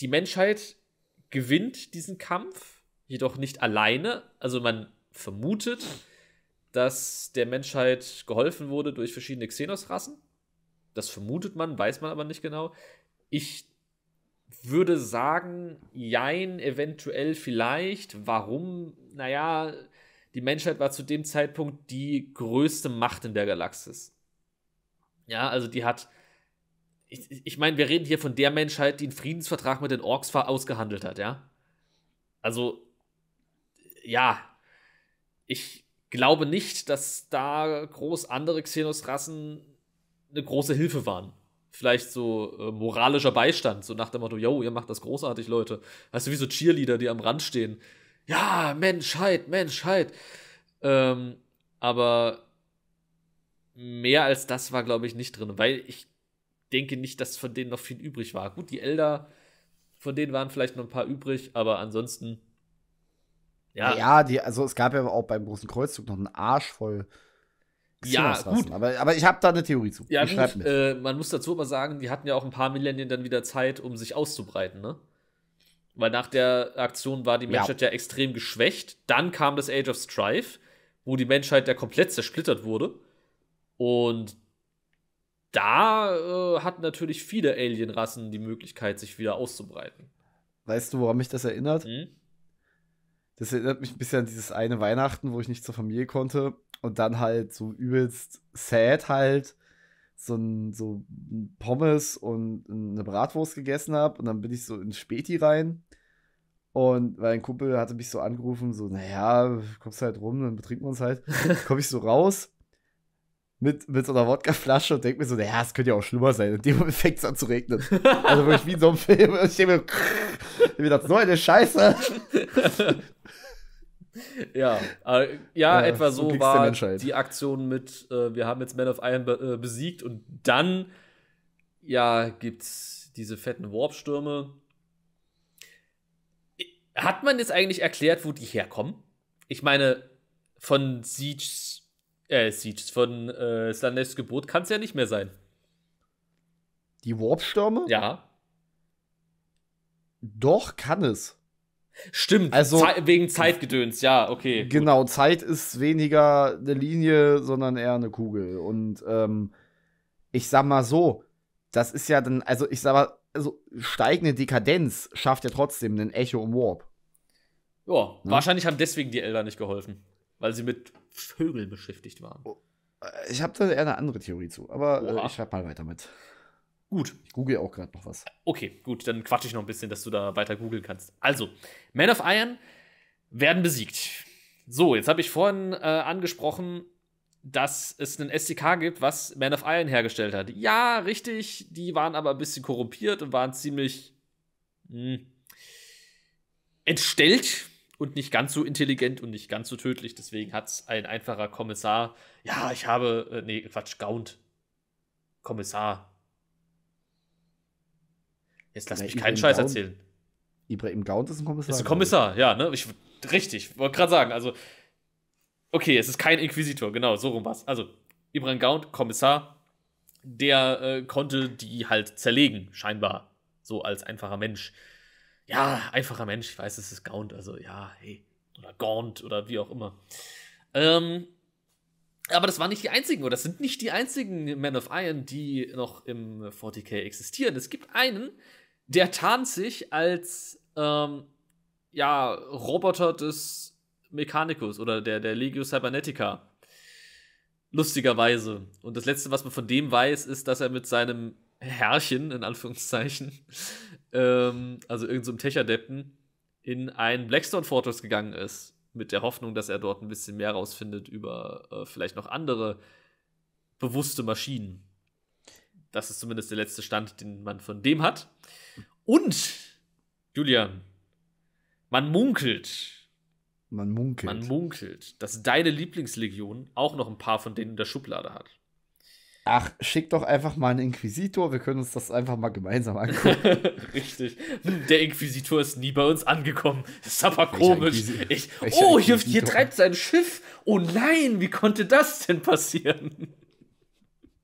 die Menschheit gewinnt diesen Kampf, jedoch nicht alleine. Also man vermutet, dass der Menschheit geholfen wurde durch verschiedene Xenos-Rassen. Das vermutet man, weiß man aber nicht genau. Ich würde sagen, jein, eventuell vielleicht. Warum? Naja, die Menschheit war zu dem Zeitpunkt die größte Macht in der Galaxis. Ja, also die hat ich, ich meine, wir reden hier von der Menschheit, die einen Friedensvertrag mit den Orks ausgehandelt hat, ja? Also, ja, ich glaube nicht, dass da groß andere Xenos-Rassen eine große Hilfe waren. Vielleicht so äh, moralischer Beistand, so nach dem Motto, yo, ihr macht das großartig, Leute. Weißt du, wie so Cheerleader, die am Rand stehen. Ja, Menschheit, Menschheit. Ähm, aber mehr als das war, glaube ich, nicht drin, weil ich denke nicht, dass von denen noch viel übrig war. Gut, die Elder, von denen waren vielleicht noch ein paar übrig, aber ansonsten. Ja, ja die, also es gab ja auch beim großen Kreuzzug noch einen Arsch voll. Ja, gut. Aber, aber ich habe da eine Theorie zu. Ja, gut, äh, man muss dazu aber sagen, die hatten ja auch ein paar Millennien dann wieder Zeit, um sich auszubreiten, ne? Weil nach der Aktion war die Menschheit ja. ja extrem geschwächt. Dann kam das Age of Strife, wo die Menschheit ja komplett zersplittert wurde. Und da äh, hatten natürlich viele Alienrassen die Möglichkeit, sich wieder auszubreiten. Weißt du, woran mich das erinnert? Hm? Das erinnert mich ein bisschen an dieses eine Weihnachten, wo ich nicht zur Familie konnte und dann halt so übelst sad halt so ein so Pommes und eine Bratwurst gegessen habe und dann bin ich so ins Späti rein und mein Kumpel hatte mich so angerufen, so, naja, kommst halt rum, dann betrinken wir uns halt. [LAUGHS] Komme ich so raus mit, mit so einer Wodkaflasche und denke mir so, naja, es könnte ja auch schlimmer sein. Und dem Moment [LAUGHS] fängt es an zu regnen. also wirklich wie in so einem Film. Und ich denke mir, [LAUGHS] ich mir das so eine Scheiße. [LAUGHS] ja, äh, ja, ja, etwa so, so war die Aktion mit, äh, wir haben jetzt Man of Iron be äh, besiegt und dann, ja, gibt's diese fetten Warp-Stürme. Hat man jetzt eigentlich erklärt, wo die herkommen? Ich meine, von Sieges äh, Sieges, von äh, Slanevs Geburt kann es ja nicht mehr sein. Die Warpstürme? Ja. Doch, kann es. Stimmt, also, Ze wegen Zeitgedöns, ja, okay. Genau, gut. Zeit ist weniger eine Linie, sondern eher eine Kugel. Und ähm, ich sag mal so, das ist ja dann, also ich sag mal, also steigende Dekadenz schafft ja trotzdem einen Echo im Warp. Ja, ne? wahrscheinlich haben deswegen die Eltern nicht geholfen, weil sie mit Vögeln beschäftigt waren. Oh, ich habe da eher eine andere Theorie zu, aber äh, ich schreibe mal weiter mit. Gut. Ich google auch gerade noch was. Okay, gut, dann quatsche ich noch ein bisschen, dass du da weiter googeln kannst. Also, Men of Iron werden besiegt. So, jetzt habe ich vorhin äh, angesprochen, dass es einen SDK gibt, was Man of Iron hergestellt hat. Ja, richtig, die waren aber ein bisschen korrumpiert und waren ziemlich mh, hm, entstellt und nicht ganz so intelligent und nicht ganz so tödlich. Deswegen hat es ein einfacher Kommissar. Ja, ich habe. Äh, nee, Quatsch, Gaunt. Kommissar. Jetzt lass mich keinen Scheiß Gaunt, erzählen. Ibrahim Gaunt ist ein Kommissar. Ist ein Kommissar, ja, ne? Ich, richtig, wollte gerade sagen. Also, okay, es ist kein Inquisitor, genau, so rum was. Also, Ibrahim Gaunt, Kommissar, der äh, konnte die halt zerlegen, scheinbar. So als einfacher Mensch ja, einfacher Mensch, ich weiß, es ist Gaunt, also ja, hey, oder Gaunt oder wie auch immer. Ähm, aber das waren nicht die einzigen, oder das sind nicht die einzigen Men of Iron, die noch im 40k existieren. Es gibt einen, der tarnt sich als ähm, ja, Roboter des Mechanicus oder der, der Legio Cybernetica. Lustigerweise. Und das letzte, was man von dem weiß, ist, dass er mit seinem Herrchen, in Anführungszeichen, ähm, also irgendeinem so Tech-Adepten, in ein Blackstone Fortress gegangen ist, mit der Hoffnung, dass er dort ein bisschen mehr rausfindet über äh, vielleicht noch andere bewusste Maschinen. Das ist zumindest der letzte Stand, den man von dem hat. Und, Julian, man munkelt. Man munkelt. Man munkelt, dass deine Lieblingslegion auch noch ein paar von denen in der Schublade hat. Ach, schick doch einfach mal einen Inquisitor, wir können uns das einfach mal gemeinsam angucken. [LAUGHS] Richtig. Hm, der Inquisitor ist nie bei uns angekommen. Das ist aber komisch. Ich, oh, hier, hier treibt sein Schiff. Oh nein, wie konnte das denn passieren?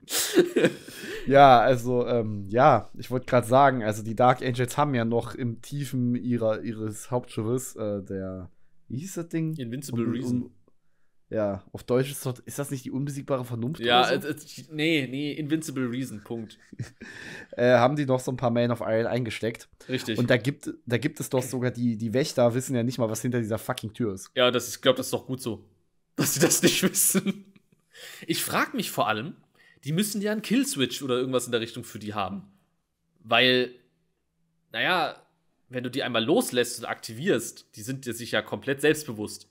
[LAUGHS] ja, also, ähm, ja, ich wollte gerade sagen, also die Dark Angels haben ja noch im Tiefen ihrer, ihres Hauptschiffes, äh, der, wie hieß das Ding? Invincible um, Reason. Ja, auf Deutsch ist, das, ist das nicht die unbesiegbare Vernunft? Ja, so? nee, nee, Invincible Reason, Punkt. [LAUGHS] äh, haben die noch so ein paar Man of Iron eingesteckt. Richtig. Und da gibt, da gibt es doch sogar die, die Wächter, wissen ja nicht mal, was hinter dieser fucking Tür ist. Ja, das ich glaube, das ist doch gut so, [LAUGHS] dass sie das nicht wissen. Ich frage mich vor allem, die müssen ja einen Killswitch oder irgendwas in der Richtung für die haben. Weil, naja, wenn du die einmal loslässt und aktivierst, die sind sich ja komplett selbstbewusst.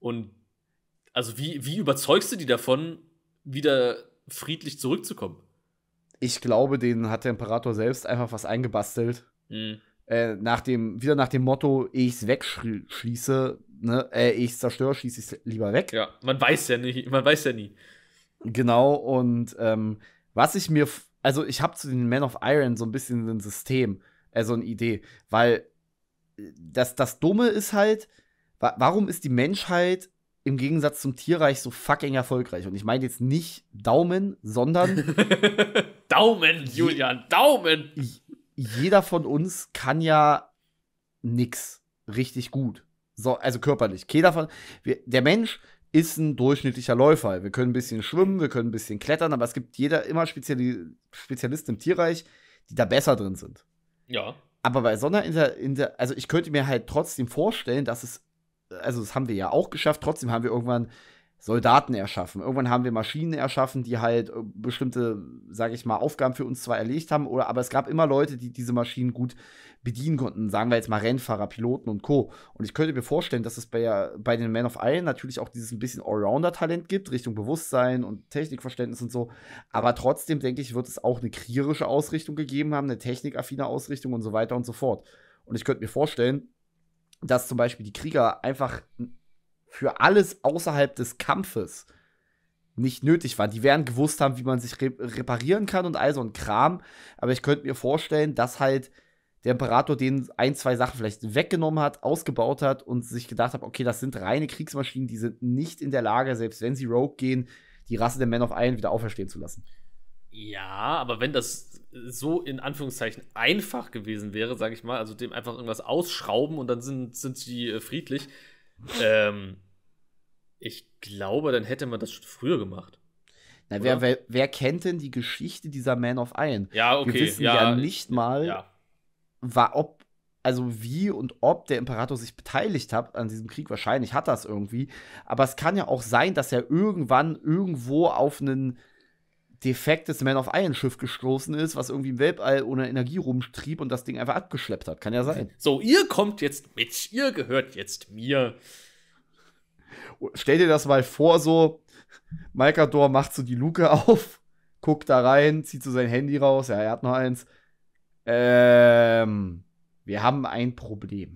Und also wie, wie überzeugst du die davon, wieder friedlich zurückzukommen? Ich glaube, den hat der Imperator selbst einfach was eingebastelt. Mhm. Äh, nach dem, wieder nach dem Motto, ich es wegschließe, ne, äh, ich zerstöre, schieße ich es lieber weg. Ja, man weiß ja nicht, man weiß ja nie. Genau, und ähm, was ich mir, also ich habe zu den Men of Iron so ein bisschen ein System, äh, so eine Idee, weil äh, das, das Dumme ist halt, wa warum ist die Menschheit im Gegensatz zum Tierreich so fucking erfolgreich. Und ich meine jetzt nicht Daumen, sondern. [LAUGHS] Daumen, Julian, Daumen! Jeder von uns kann ja nix richtig gut. So, also körperlich. Jeder von, wir, der Mensch ist ein durchschnittlicher Läufer. Wir können ein bisschen schwimmen, wir können ein bisschen klettern, aber es gibt jeder immer Speziali Spezialisten im Tierreich, die da besser drin sind. Ja. Aber bei so einer Inter, Inter also ich könnte mir halt trotzdem vorstellen, dass es also das haben wir ja auch geschafft, trotzdem haben wir irgendwann Soldaten erschaffen. Irgendwann haben wir Maschinen erschaffen, die halt äh, bestimmte, sage ich mal, Aufgaben für uns zwar erlegt haben, oder, aber es gab immer Leute, die diese Maschinen gut bedienen konnten. Sagen wir jetzt mal Rennfahrer, Piloten und Co. Und ich könnte mir vorstellen, dass es bei, bei den Men of Iron natürlich auch dieses ein bisschen Allrounder-Talent gibt, Richtung Bewusstsein und Technikverständnis und so. Aber trotzdem, denke ich, wird es auch eine kriegerische Ausrichtung gegeben haben, eine technikaffine Ausrichtung und so weiter und so fort. Und ich könnte mir vorstellen, dass zum Beispiel die Krieger einfach für alles außerhalb des Kampfes nicht nötig waren. Die werden gewusst haben, wie man sich re reparieren kann und all so ein Kram. Aber ich könnte mir vorstellen, dass halt der Imperator den ein, zwei Sachen vielleicht weggenommen hat, ausgebaut hat und sich gedacht hat, okay, das sind reine Kriegsmaschinen, die sind nicht in der Lage, selbst wenn sie Rogue gehen, die Rasse der Men of Iron wieder auferstehen zu lassen. Ja, aber wenn das so in Anführungszeichen einfach gewesen wäre, sage ich mal, also dem einfach irgendwas ausschrauben und dann sind, sind sie äh, friedlich, ähm, ich glaube, dann hätte man das schon früher gemacht. Na, wer, wer, wer, kennt denn die Geschichte dieser Man of Iron? Ja, okay. Wir wissen ja, ja nicht mal, ja. War, ob, also wie und ob der Imperator sich beteiligt hat an diesem Krieg. Wahrscheinlich hat das irgendwie. Aber es kann ja auch sein, dass er irgendwann irgendwo auf einen defektes Man of Iron Schiff gestoßen ist, was irgendwie im Weltall ohne Energie rumtrieb und das Ding einfach abgeschleppt hat. Kann ja sein. So, ihr kommt jetzt mit. Ihr gehört jetzt mir. Stell dir das mal vor, so, Malkador macht so die Luke auf, guckt da rein, zieht so sein Handy raus, ja, er hat noch eins. Ähm, wir haben ein Problem.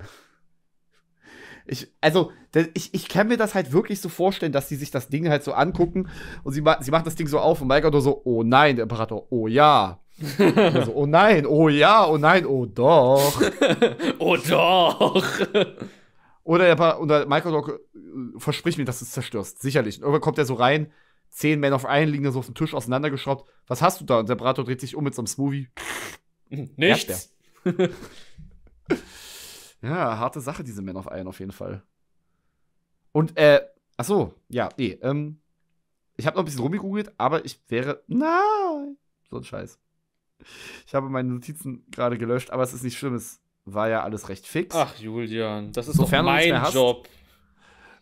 Ich, also, ich, ich kann mir das halt wirklich so vorstellen, dass sie sich das Ding halt so angucken und sie, sie macht das Ding so auf und Malkador so, oh nein, der Imperator, oh ja. so, oh nein, oh ja, oh nein, oh doch. [LAUGHS] oh doch. Oder der, und der Microdog äh, verspricht mir, dass du es zerstörst. Sicherlich. Und irgendwann kommt er so rein, zehn Men of Iron liegen da so auf dem Tisch auseinandergeschraubt. Was hast du da? Und der Brato dreht sich um mit so einem Smoothie. Nichts. [LAUGHS] ja, harte Sache, diese Men of Iron auf jeden Fall. Und, äh, ach so, ja, nee, ähm, ich habe noch ein bisschen rumgegoogelt, aber ich wäre, nein, so ein Scheiß. Ich habe meine Notizen gerade gelöscht, aber es ist nicht schlimm, es war ja alles recht fix. Ach, Julian, das ist Sofern doch mein Job.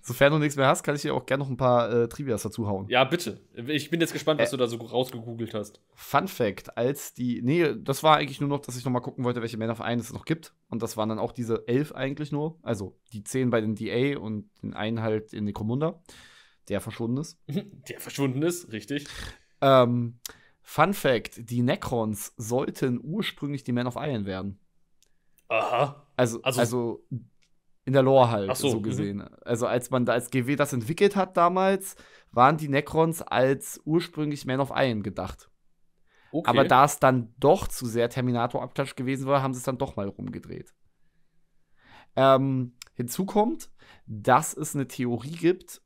Sofern du nichts mehr hast, kann ich dir auch gerne noch ein paar äh, Trivias dazu hauen. Ja, bitte. Ich bin jetzt gespannt, was äh, du da so rausgegoogelt hast. Fun Fact: Als die. Nee, das war eigentlich nur noch, dass ich noch mal gucken wollte, welche Man of Iron es noch gibt. Und das waren dann auch diese elf eigentlich nur. Also die zehn bei den DA und den einen halt in Necromunda, der verschwunden ist. [LAUGHS] Der verschwunden ist, richtig. Ähm, Fun Fact: Die Necrons sollten ursprünglich die Man of Iron werden. Aha. Also, also, also in der Lore halt, so, so, mhm. gesehen. Mhm. Also als man da als GW das entwickelt hat damals, waren die Necrons als ursprünglich Man of Iron gedacht. Okay. Aber da es dann doch zu sehr Terminator-Abklatsch gewesen war, haben sie es dann doch mal rumgedreht. Ähm, hinzu kommt, dass es eine Theorie gibt,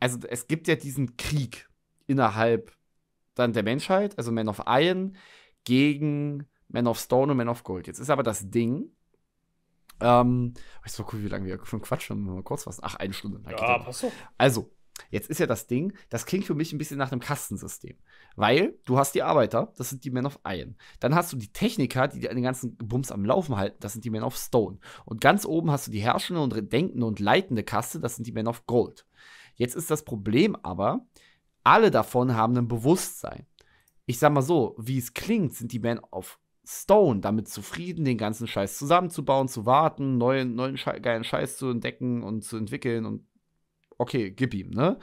also es gibt ja diesen Krieg innerhalb dann der Menschheit, also Man of Iron gegen Man of Stone und Man of Gold. Jetzt ist aber das Ding, ähm, weißt du, wie lange wir schon quatschen? Mal kurz was. Ach, eine Stunde. Ja, passt doch. Also, jetzt ist ja das Ding, das klingt für mich ein bisschen nach einem Kastensystem. Weil du hast die Arbeiter, das sind die Men of Iron. Dann hast du die Techniker, die den ganzen Bums am Laufen halten, das sind die Men of Stone. Und ganz oben hast du die herrschende und denkende und leitende Kaste, das sind die Men of Gold. Jetzt ist das Problem aber, alle davon haben ein Bewusstsein. Ich sag mal so, wie es klingt, sind die Men of Stone damit zufrieden, den ganzen Scheiß zusammenzubauen, zu warten, neuen, neuen Schei geilen Scheiß zu entdecken und zu entwickeln und okay, gib ihm, ne?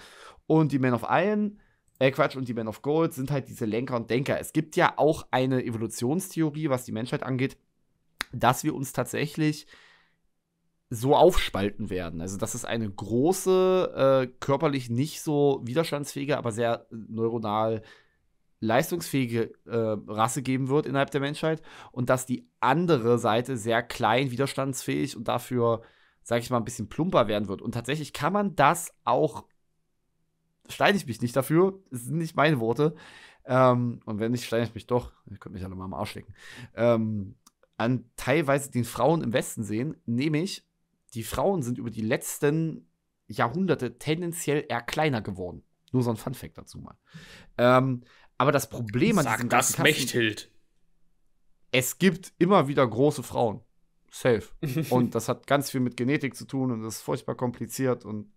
Und die Men of Iron, äh Quatsch, und die Men of Gold sind halt diese Lenker und Denker. Es gibt ja auch eine Evolutionstheorie, was die Menschheit angeht, dass wir uns tatsächlich so aufspalten werden. Also, dass es eine große, äh, körperlich nicht so widerstandsfähige, aber sehr neuronal leistungsfähige äh, Rasse geben wird innerhalb der Menschheit und dass die andere Seite sehr klein, widerstandsfähig und dafür, sage ich mal, ein bisschen plumper werden wird. Und tatsächlich kann man das auch, steine ich mich nicht dafür, das sind nicht meine Worte, ähm, und wenn nicht, steine ich mich doch, ich könnte mich alle mal am Arsch lecken, ähm, an teilweise den Frauen im Westen sehen, nämlich die Frauen sind über die letzten Jahrhunderte tendenziell eher kleiner geworden. Nur so ein Fun-Fact dazu mal. Ähm, aber das Problem an Sag diesem das Mechthild. Es gibt immer wieder große Frauen. Safe. [LAUGHS] und das hat ganz viel mit Genetik zu tun und das ist furchtbar kompliziert und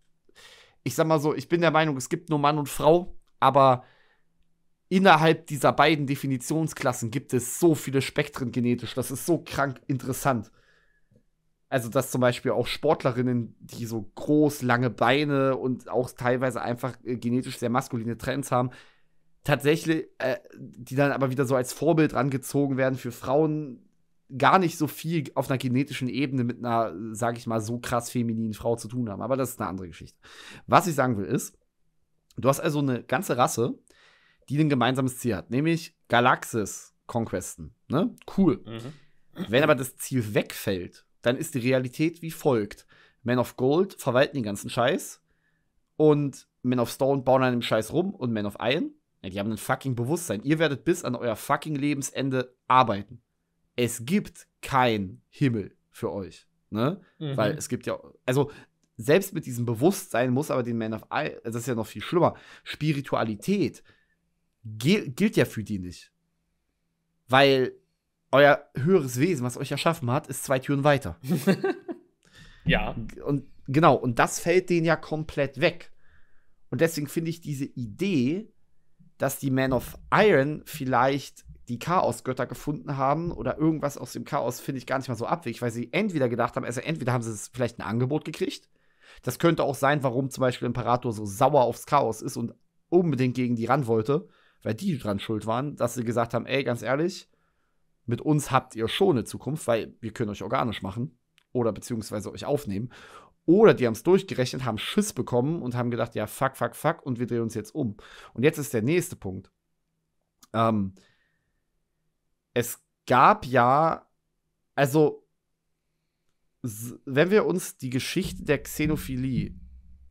ich sag mal so, ich bin der Meinung, es gibt nur Mann und Frau, aber innerhalb dieser beiden Definitionsklassen gibt es so viele Spektren genetisch. Das ist so krank interessant. Also, dass zum Beispiel auch Sportlerinnen, die so groß, lange Beine und auch teilweise einfach äh, genetisch sehr maskuline Trends haben, tatsächlich, äh, die dann aber wieder so als Vorbild rangezogen werden für Frauen, gar nicht so viel auf einer genetischen Ebene mit einer, sag ich mal, so krass femininen Frau zu tun haben. Aber das ist eine andere Geschichte. Was ich sagen will, ist, du hast also eine ganze Rasse, die ein gemeinsames Ziel hat, nämlich Galaxis-Conquesten. Ne? Cool. Mhm. Wenn aber das Ziel wegfällt, dann ist die Realität wie folgt. Men of Gold verwalten den ganzen Scheiß und Men of Stone bauen an dem Scheiß rum und Men of Iron, ja, die haben ein fucking Bewusstsein. Ihr werdet bis an euer fucking Lebensende arbeiten. Es gibt kein Himmel für euch. Ne? Mhm. Weil es gibt ja, also selbst mit diesem Bewusstsein muss aber den Man of Iron, das ist ja noch viel schlimmer, Spiritualität gilt ja für die nicht. Weil euer höheres Wesen, was euch erschaffen hat, ist zwei Türen weiter. [LAUGHS] ja. Und genau, und das fällt denen ja komplett weg. Und deswegen finde ich diese Idee, dass die Man of Iron vielleicht die Chaosgötter gefunden haben oder irgendwas aus dem Chaos, finde ich gar nicht mal so abwegig, weil sie entweder gedacht haben, also entweder haben sie vielleicht ein Angebot gekriegt. Das könnte auch sein, warum zum Beispiel Imperator so sauer aufs Chaos ist und unbedingt gegen die ran wollte weil die dran schuld waren, dass sie gesagt haben, ey, ganz ehrlich, mit uns habt ihr schon eine Zukunft, weil wir können euch organisch machen oder beziehungsweise euch aufnehmen. Oder die haben es durchgerechnet, haben Schiss bekommen und haben gedacht, ja, fuck, fuck, fuck, und wir drehen uns jetzt um. Und jetzt ist der nächste Punkt. Ähm, es gab ja, also, wenn wir uns die Geschichte der Xenophilie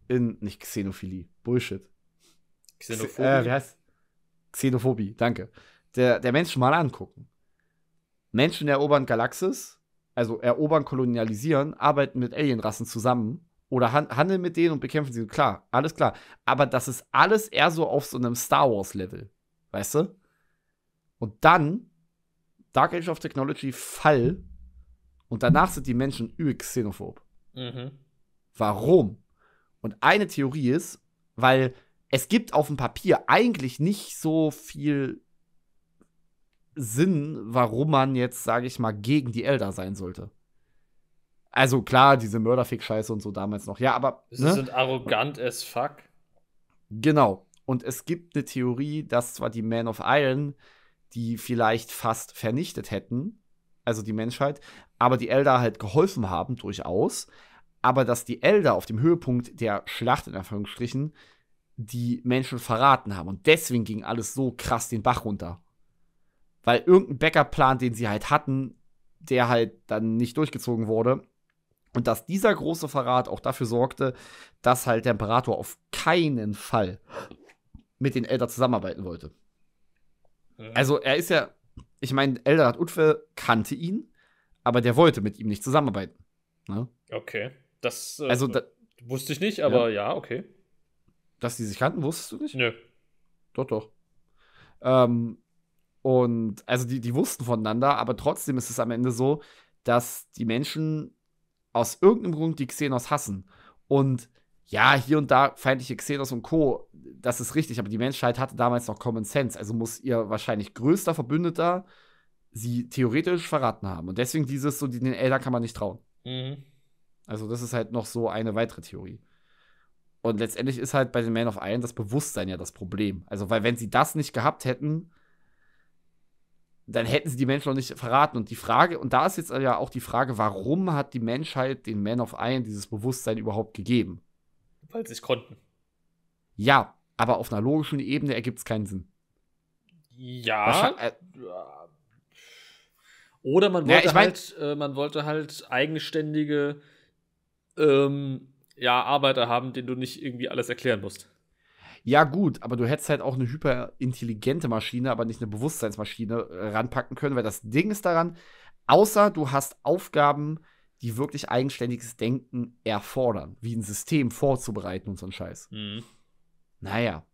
in, nicht Xenophilie, Bullshit. Xenophobie? Äh, wie heißt Xenophobie, danke. Der, der Menschen mal angucken. Menschen erobern Galaxis, also erobern, kolonialisieren, arbeiten mit Alienrassen zusammen oder han handeln mit denen und bekämpfen sie. Klar, alles klar. Aber das ist alles eher so auf so einem Star Wars-Level. Weißt du? Und dann Dark Age of Technology Fall und danach sind die Menschen übel xenophob. Mhm. Warum? Und eine Theorie ist, weil es gibt auf dem Papier eigentlich nicht so viel Sinn, warum man jetzt, sage ich mal, gegen die Elder sein sollte. Also klar, diese Mörderfick-Scheiße und so damals noch. Ja, aber. Sie ne? sind arrogant as fuck. Genau. Und es gibt eine Theorie, dass zwar die Man of Iron die vielleicht fast vernichtet hätten, also die Menschheit, aber die Elder halt geholfen haben, durchaus. Aber dass die Elder auf dem Höhepunkt der Schlacht, in Anführungsstrichen, die Menschen verraten haben. Und deswegen ging alles so krass den Bach runter. Weil irgendein Backup-Plan, den sie halt hatten, der halt dann nicht durchgezogen wurde. Und dass dieser große Verrat auch dafür sorgte, dass halt der Imperator auf keinen Fall mit den Eltern zusammenarbeiten wollte. Mhm. Also er ist ja, ich meine, Elderat Utwe kannte ihn, aber der wollte mit ihm nicht zusammenarbeiten. Ne? Okay. Das äh, also, da, wusste ich nicht, aber ja, ja okay. Dass die sich kannten, wusstest du nicht? Nö. Doch, doch. Ähm, und also die, die wussten voneinander, aber trotzdem ist es am Ende so, dass die Menschen aus irgendeinem Grund die Xenos hassen. Und ja, hier und da feindliche Xenos und Co., das ist richtig, aber die Menschheit hatte damals noch Common Sense, also muss ihr wahrscheinlich größter Verbündeter sie theoretisch verraten haben. Und deswegen dieses so, den Eltern kann man nicht trauen. Mhm. Also, das ist halt noch so eine weitere Theorie. Und letztendlich ist halt bei den Man of Iron das Bewusstsein ja das Problem. Also, weil wenn sie das nicht gehabt hätten, dann hätten sie die Menschen noch nicht verraten. Und die Frage, und da ist jetzt ja auch die Frage, warum hat die Menschheit den Man of Iron dieses Bewusstsein überhaupt gegeben? Weil sie es konnten. Ja, aber auf einer logischen Ebene ergibt es keinen Sinn. Ja. Äh, Oder man wollte, ja, ich mein, halt, äh, man wollte halt eigenständige ähm, ja, Arbeiter haben, denen du nicht irgendwie alles erklären musst. Ja, gut, aber du hättest halt auch eine hyperintelligente Maschine, aber nicht eine Bewusstseinsmaschine äh, ranpacken können, weil das Ding ist daran, außer du hast Aufgaben, die wirklich eigenständiges Denken erfordern, wie ein System vorzubereiten und so ein Scheiß. Mhm. Naja.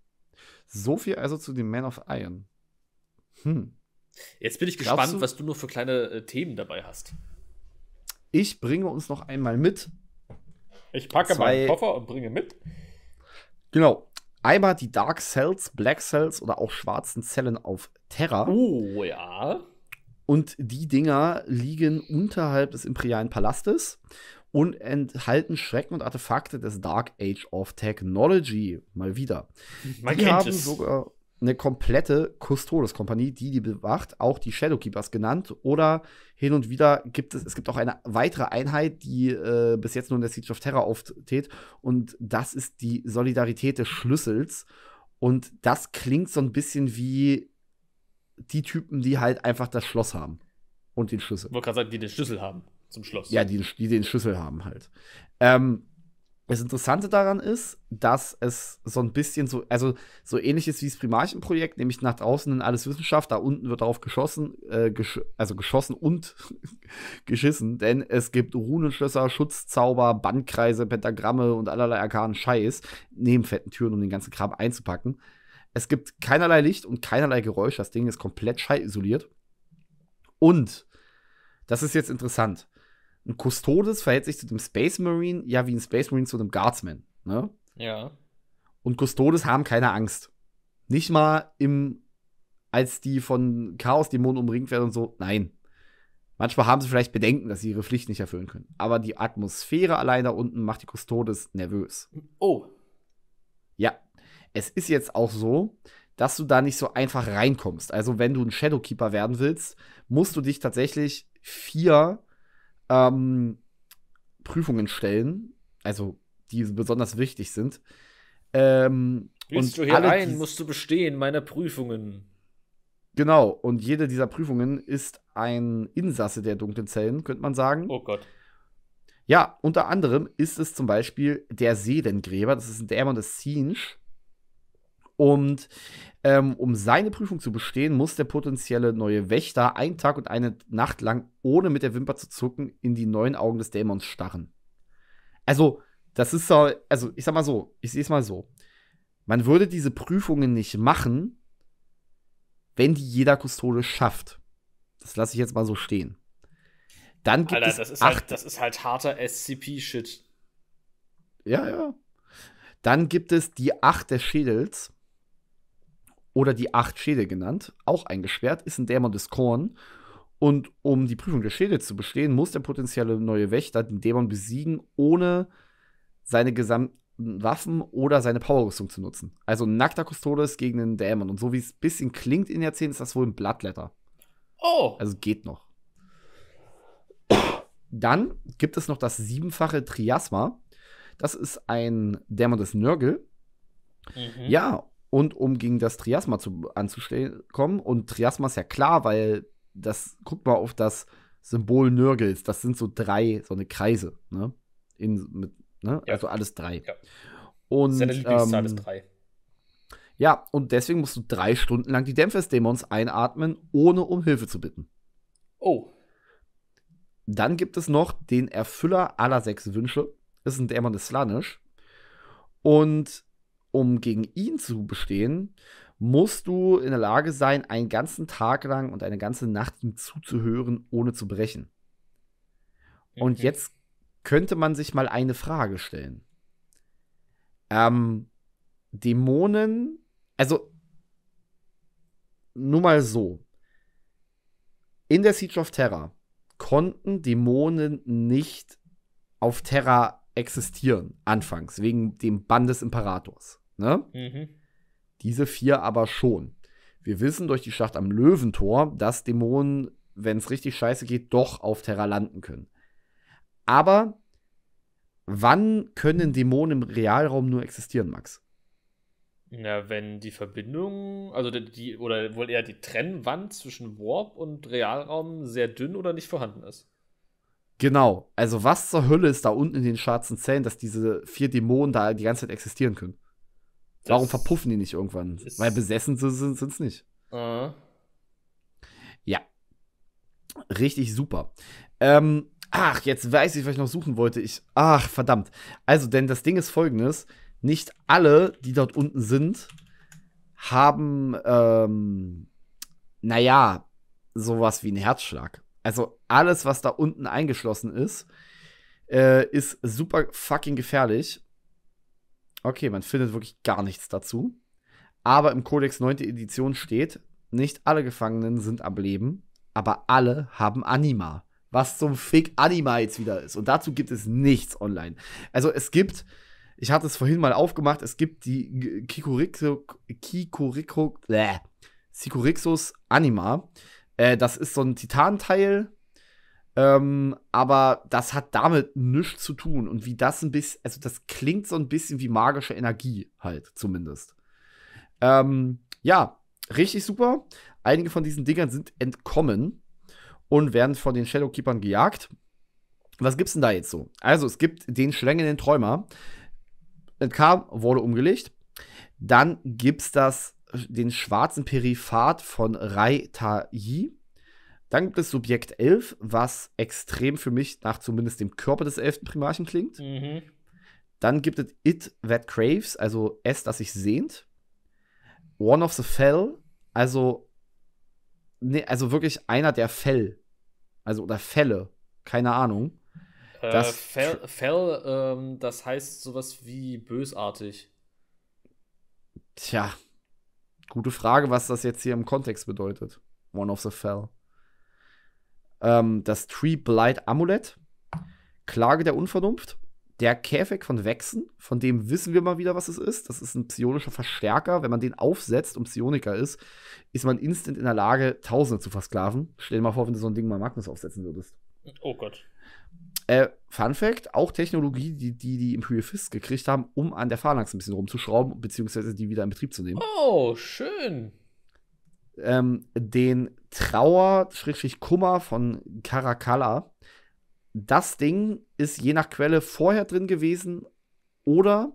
So viel also zu dem Man of Iron. Hm. Jetzt bin ich Glaubst gespannt, du, was du noch für kleine äh, Themen dabei hast. Ich bringe uns noch einmal mit ich packe zwei, meinen Koffer und bringe mit. Genau. Einmal die Dark Cells, Black Cells oder auch schwarzen Zellen auf Terra. Oh, ja. Und die Dinger liegen unterhalb des imperialen Palastes und enthalten Schrecken und Artefakte des Dark Age of Technology. Mal wieder. Man die haben es. sogar eine komplette Custodes-Kompanie, die die bewacht, auch die Shadowkeepers genannt. Oder hin und wieder gibt es, es gibt auch eine weitere Einheit, die äh, bis jetzt nur in der Siege of Terror auftritt. Und das ist die Solidarität des Schlüssels. Und das klingt so ein bisschen wie die Typen, die halt einfach das Schloss haben. Und den Schlüssel. Ich wollte gerade sagen, die den Schlüssel haben zum Schloss. Ja, die, die den Schlüssel haben halt. Ähm, das Interessante daran ist, dass es so ein bisschen so, also so ähnlich ist wie das Primarchenprojekt, nämlich nach draußen in alles Wissenschaft, da unten wird darauf geschossen, äh, gesch also geschossen und [LAUGHS] geschissen, denn es gibt Runenschlösser, Schutzzauber, Bandkreise, Pentagramme und allerlei arkanen Scheiß neben fetten Türen, um den ganzen Kram einzupacken. Es gibt keinerlei Licht und keinerlei Geräusch, das Ding ist komplett schallisoliert. Und, das ist jetzt interessant, ein Custodes verhält sich zu dem Space Marine ja wie ein Space Marine zu einem Guardsman. Ne? Ja. Und Custodes haben keine Angst. Nicht mal im, als die von Chaos-Dämonen umringt werden und so. Nein. Manchmal haben sie vielleicht Bedenken, dass sie ihre Pflicht nicht erfüllen können. Aber die Atmosphäre allein da unten macht die Custodes nervös. Oh. Ja. Es ist jetzt auch so, dass du da nicht so einfach reinkommst. Also, wenn du ein Shadowkeeper werden willst, musst du dich tatsächlich vier ähm, Prüfungen stellen, also die besonders wichtig sind. Ähm, Willst und du hier rein, musst du bestehen, meine Prüfungen. Genau, und jede dieser Prüfungen ist ein Insasse der dunklen Zellen, könnte man sagen. Oh Gott. Ja, unter anderem ist es zum Beispiel der Seelengräber, das ist ein Dämon des Sinch. Und ähm, um seine Prüfung zu bestehen, muss der potenzielle neue Wächter einen Tag und eine Nacht lang, ohne mit der Wimper zu zucken, in die neuen Augen des Dämons starren. Also, das ist so, also ich sag mal so, ich sehe es mal so. Man würde diese Prüfungen nicht machen, wenn die jeder Kustode schafft. Das lasse ich jetzt mal so stehen. Dann gibt Alter, es das ist, halt, acht halt, das ist halt harter SCP-Shit. Ja, ja. Dann gibt es die Acht des Schädels oder die acht Schädel genannt, auch eingesperrt, ist ein Dämon des Korn. Und um die Prüfung des Schädels zu bestehen, muss der potenzielle neue Wächter den Dämon besiegen, ohne seine gesamten Waffen oder seine Powerrüstung zu nutzen. Also nackter Custodes gegen den Dämon. Und so wie es ein bisschen klingt in Jahrzehnten, ist das wohl ein Bloodletter. Oh! Also geht noch. Dann gibt es noch das siebenfache Triasma. Das ist ein Dämon des Nörgel. Mhm. Ja, und um gegen das Triasma zu, anzukommen. Und Triasma ist ja klar, weil das, guck mal auf das Symbol Nörgels, das sind so drei, so eine Kreise, ne? In, mit, ne? Ja. Also alles drei. Ja. Und, ist der Lieblingszahl ähm, des drei. Ja, und deswegen musst du drei Stunden lang die Dämpfe des Dämons einatmen, ohne um Hilfe zu bitten. Oh. Dann gibt es noch den Erfüller aller sechs Wünsche. Das ist ein Dämon des Slanisch. Und um gegen ihn zu bestehen, musst du in der Lage sein, einen ganzen Tag lang und eine ganze Nacht ihm zuzuhören, ohne zu brechen. Und jetzt könnte man sich mal eine Frage stellen. Ähm, Dämonen, also nur mal so. In der Siege of Terror konnten Dämonen nicht auf Terra existieren, anfangs, wegen dem Bann des Imperators. Ne? Mhm. Diese vier aber schon. Wir wissen durch die Schlacht am Löwentor, dass Dämonen, wenn es richtig scheiße geht, doch auf Terra landen können. Aber wann können Dämonen im Realraum nur existieren, Max? Na, wenn die Verbindung, also die, die, oder wohl eher die Trennwand zwischen Warp und Realraum sehr dünn oder nicht vorhanden ist. Genau. Also, was zur Hölle ist da unten in den schwarzen Zellen, dass diese vier Dämonen da die ganze Zeit existieren können? Warum verpuffen die nicht irgendwann? Weil besessen sind es nicht. Uh. Ja. Richtig super. Ähm, ach, jetzt weiß ich, was ich noch suchen wollte. Ich, ach, verdammt. Also, denn das Ding ist folgendes: Nicht alle, die dort unten sind, haben, ähm, naja, sowas wie einen Herzschlag. Also, alles, was da unten eingeschlossen ist, äh, ist super fucking gefährlich Okay, man findet wirklich gar nichts dazu. Aber im Kodex 9. Edition steht, nicht alle Gefangenen sind am Leben, aber alle haben Anima. Was zum Fick Anima jetzt wieder ist. Und dazu gibt es nichts online. Also es gibt, ich hatte es vorhin mal aufgemacht, es gibt die Kikurixo, Kikuriko, äh, Sikurixus Anima. Äh, das ist so ein Titanteil, ähm, aber das hat damit nichts zu tun. Und wie das ein bisschen, also das klingt so ein bisschen wie magische Energie halt, zumindest. Ähm, ja, richtig super. Einige von diesen Dingern sind entkommen und werden von den Shadowkeepern gejagt. Was gibt's denn da jetzt so? Also, es gibt den schlängenden Träumer. Entkam, wurde umgelegt. Dann gibt's das, den schwarzen Periphat von Rai Yi. Dann gibt es Subjekt 11, was extrem für mich nach zumindest dem Körper des 11. Primarchen klingt. Mhm. Dann gibt es It That Craves, also es, das sich sehnt. One of the Fell, also, nee, also wirklich einer der Fell. Also, oder Fälle, keine Ahnung. Äh, das Fell, Fell ähm, das heißt sowas wie bösartig. Tja, gute Frage, was das jetzt hier im Kontext bedeutet. One of the Fell ähm, das Tree Blight Amulett, Klage der Unvernunft, der Käfig von Wechsen, von dem wissen wir mal wieder, was es ist. Das ist ein psionischer Verstärker. Wenn man den aufsetzt und Psioniker ist, ist man instant in der Lage, Tausende zu versklaven. Stell dir mal vor, wenn du so ein Ding mal Magnus aufsetzen würdest. Oh Gott. Äh, Fun Fact: auch Technologie, die die, die Imperial Fist gekriegt haben, um an der Phalanx ein bisschen rumzuschrauben, beziehungsweise die wieder in Betrieb zu nehmen. Oh, schön ähm, den Trauer-Kummer von Caracalla. Das Ding ist je nach Quelle vorher drin gewesen oder,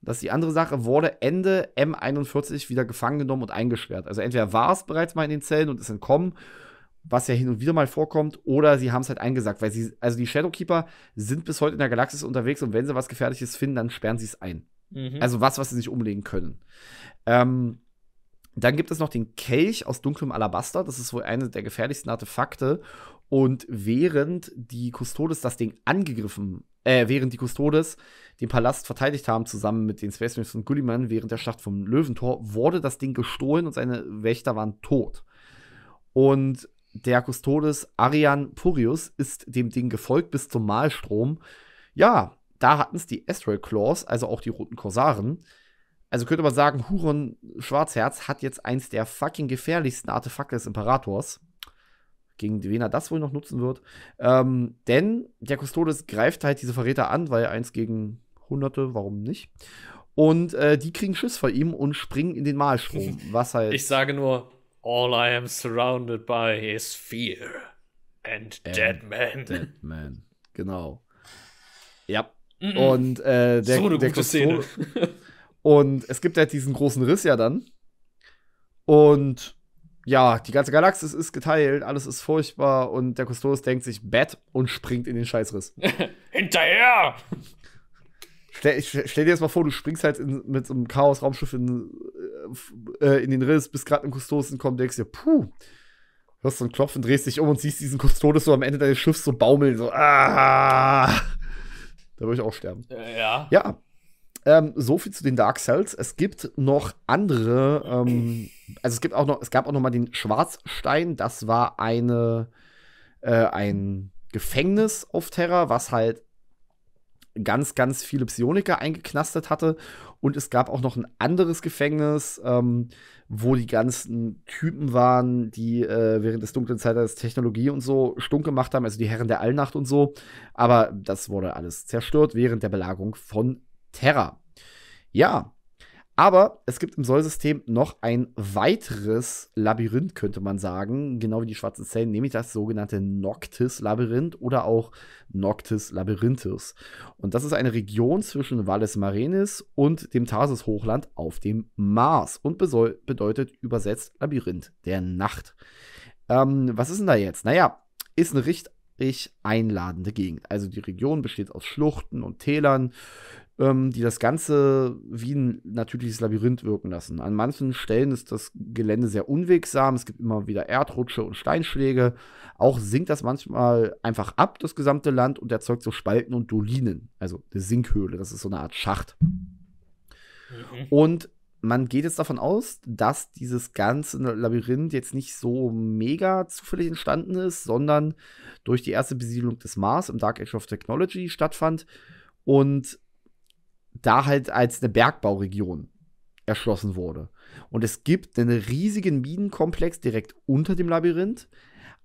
das ist die andere Sache, wurde Ende M41 wieder gefangen genommen und eingesperrt. Also entweder war es bereits mal in den Zellen und ist entkommen, was ja hin und wieder mal vorkommt, oder sie haben es halt eingesagt, weil sie, also die Shadowkeeper sind bis heute in der Galaxis unterwegs und wenn sie was Gefährliches finden, dann sperren sie es ein. Mhm. Also was, was sie nicht umlegen können. Ähm, dann gibt es noch den Kelch aus dunklem Alabaster. Das ist wohl eine der gefährlichsten Artefakte. Und während die Custodes das Ding angegriffen, äh, während die Custodes den Palast verteidigt haben, zusammen mit den Space Marines von Gulliman während der Schlacht vom Löwentor, wurde das Ding gestohlen und seine Wächter waren tot. Und der Custodes Arian Purius ist dem Ding gefolgt bis zum Malstrom. Ja, da hatten es die Astral Claws, also auch die roten Korsaren also könnte man sagen, Huron Schwarzherz hat jetzt eins der fucking gefährlichsten Artefakte des Imperators. Gegen wen er das wohl noch nutzen wird. Ähm, denn der Custodes greift halt diese Verräter an, weil eins gegen Hunderte, warum nicht? Und äh, die kriegen Schiss vor ihm und springen in den Malstrom. Was halt. Ich sage nur, all I am surrounded by is fear and, and dead men. Dead [LAUGHS] men, genau. Ja. Mm -mm. Und äh, der, so eine der gute Szene. [LAUGHS] Und es gibt halt diesen großen Riss ja dann. Und ja, die ganze Galaxis ist geteilt, alles ist furchtbar und der Custodes denkt sich Bett und springt in den Scheißriss. [LAUGHS] Hinterher! Stell, stell, dir jetzt mal vor, du springst halt in, mit so einem Chaos-Raumschiff in, äh, in den Riss, bis gerade ein Custodes kommt, denkst dir, puh, hörst so einen Klopfen, drehst dich um und siehst diesen Custodes so am Ende deines Schiffs so baumeln, so, ah! Da würde ich auch sterben. Ja. Ja, ähm, so viel zu den Dark Cells. Es gibt noch andere, ähm, also es gibt auch noch, es gab auch noch mal den Schwarzstein. Das war eine, äh, ein Gefängnis auf Terra, was halt ganz, ganz viele Psioniker eingeknastet hatte. Und es gab auch noch ein anderes Gefängnis, ähm, wo die ganzen Typen waren, die äh, während des dunklen Zeitalters Technologie und so stunk gemacht haben, also die Herren der Allnacht und so. Aber das wurde alles zerstört während der Belagerung von Terra. Ja, aber es gibt im Soll-System noch ein weiteres Labyrinth, könnte man sagen, genau wie die schwarzen Zellen, nämlich das sogenannte Noctis-Labyrinth oder auch Noctis Labyrinthus. Und das ist eine Region zwischen Valles Marenis und dem Tarsus-Hochland auf dem Mars und bedeutet übersetzt Labyrinth der Nacht. Ähm, was ist denn da jetzt? Naja, ist eine richtig einladende Gegend. Also die Region besteht aus Schluchten und Tälern ähm, die das Ganze wie ein natürliches Labyrinth wirken lassen. An manchen Stellen ist das Gelände sehr unwegsam, es gibt immer wieder Erdrutsche und Steinschläge. Auch sinkt das manchmal einfach ab, das gesamte Land, und erzeugt so Spalten und Dolinen, also eine Sinkhöhle, das ist so eine Art Schacht. Mhm. Und man geht jetzt davon aus, dass dieses ganze Labyrinth jetzt nicht so mega zufällig entstanden ist, sondern durch die erste Besiedlung des Mars im Dark Age of Technology stattfand und da halt als eine Bergbauregion erschlossen wurde. Und es gibt einen riesigen Minenkomplex direkt unter dem Labyrinth,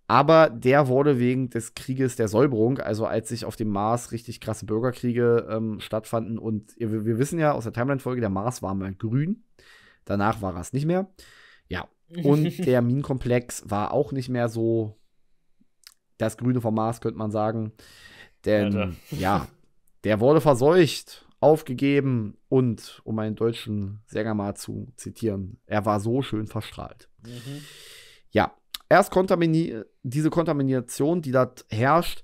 aber der wurde wegen des Krieges der Säuberung, also als sich auf dem Mars richtig krasse Bürgerkriege ähm, stattfanden und wir, wir, wissen ja aus der Timeline-Folge, der Mars war mal grün, danach war es nicht mehr. Ja, und [LAUGHS] der Minenkomplex war auch nicht mehr so das Grüne vom Mars, könnte man sagen. Denn, Alter. ja, der wurde verseucht, aufgegeben und, um einen deutschen Sänger mal zu zitieren, er war so schön verstrahlt. Mhm. Ja, erst kontamini diese Kontamination, die dort herrscht,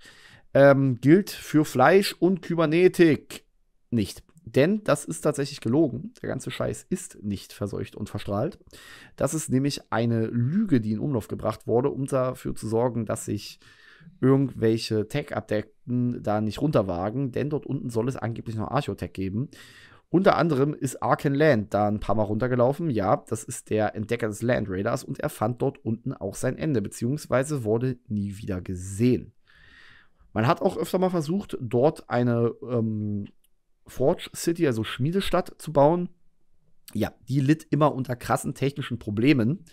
ähm, gilt für Fleisch und Kybernetik nicht. Denn das ist tatsächlich gelogen. Der ganze Scheiß ist nicht verseucht und verstrahlt. Das ist nämlich eine Lüge, die in Umlauf gebracht wurde, um dafür zu sorgen, dass sich irgendwelche Tech-Abdeckten da nicht runterwagen. Denn dort unten soll es angeblich noch Archotech geben. Unter anderem ist Arken Land da ein paar Mal runtergelaufen. Ja, das ist der Entdecker des Land Raiders und er fand dort unten auch sein Ende, beziehungsweise wurde nie wieder gesehen. Man hat auch öfter mal versucht, dort eine ähm, Forge City, also Schmiedestadt, zu bauen. Ja, die litt immer unter krassen technischen Problemen.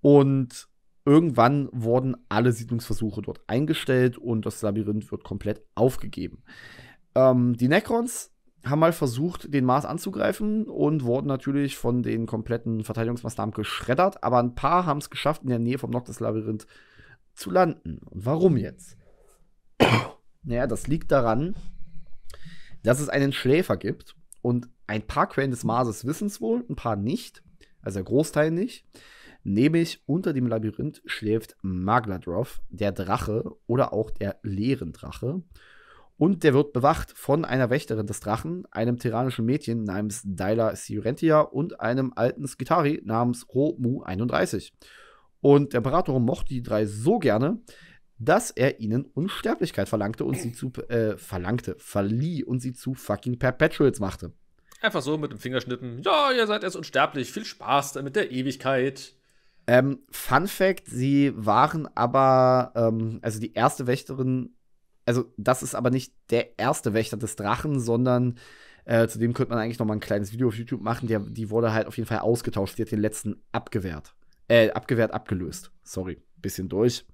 Und irgendwann wurden alle Siedlungsversuche dort eingestellt und das Labyrinth wird komplett aufgegeben. Ähm, die Necrons haben mal versucht, den Mars anzugreifen und wurden natürlich von den kompletten Verteidigungsmaßnahmen geschreddert, aber ein paar haben es geschafft, in der Nähe vom Noctis-Labyrinth zu landen. Und warum jetzt? [CLEARS THROAT] naja, das liegt daran, dass es einen Schläfer gibt und ein paar Quellen des Marses wissen es wohl, ein paar nicht, also der Großteil nicht. Nämlich unter dem Labyrinth schläft Magladroth, der Drache oder auch der Leerendrache. Und der wird bewacht von einer Wächterin des Drachen, einem tyrannischen Mädchen namens Daila Siurentia und einem alten Skitari namens Romu 31. Und der Imperator mochte die drei so gerne, dass er ihnen Unsterblichkeit verlangte und sie zu äh, verlangte, verlieh und sie zu fucking Perpetuals machte. Einfach so mit dem Fingerschnippen. Ja, ihr seid erst unsterblich. Viel Spaß mit der Ewigkeit. Ähm, Fun Fact: Sie waren aber, ähm, also die erste Wächterin also das ist aber nicht der erste Wächter des Drachen, sondern äh, zu dem könnte man eigentlich noch mal ein kleines Video auf YouTube machen. Der, die wurde halt auf jeden Fall ausgetauscht. Die hat den letzten abgewehrt. Äh, abgewehrt, abgelöst. Sorry, bisschen durch.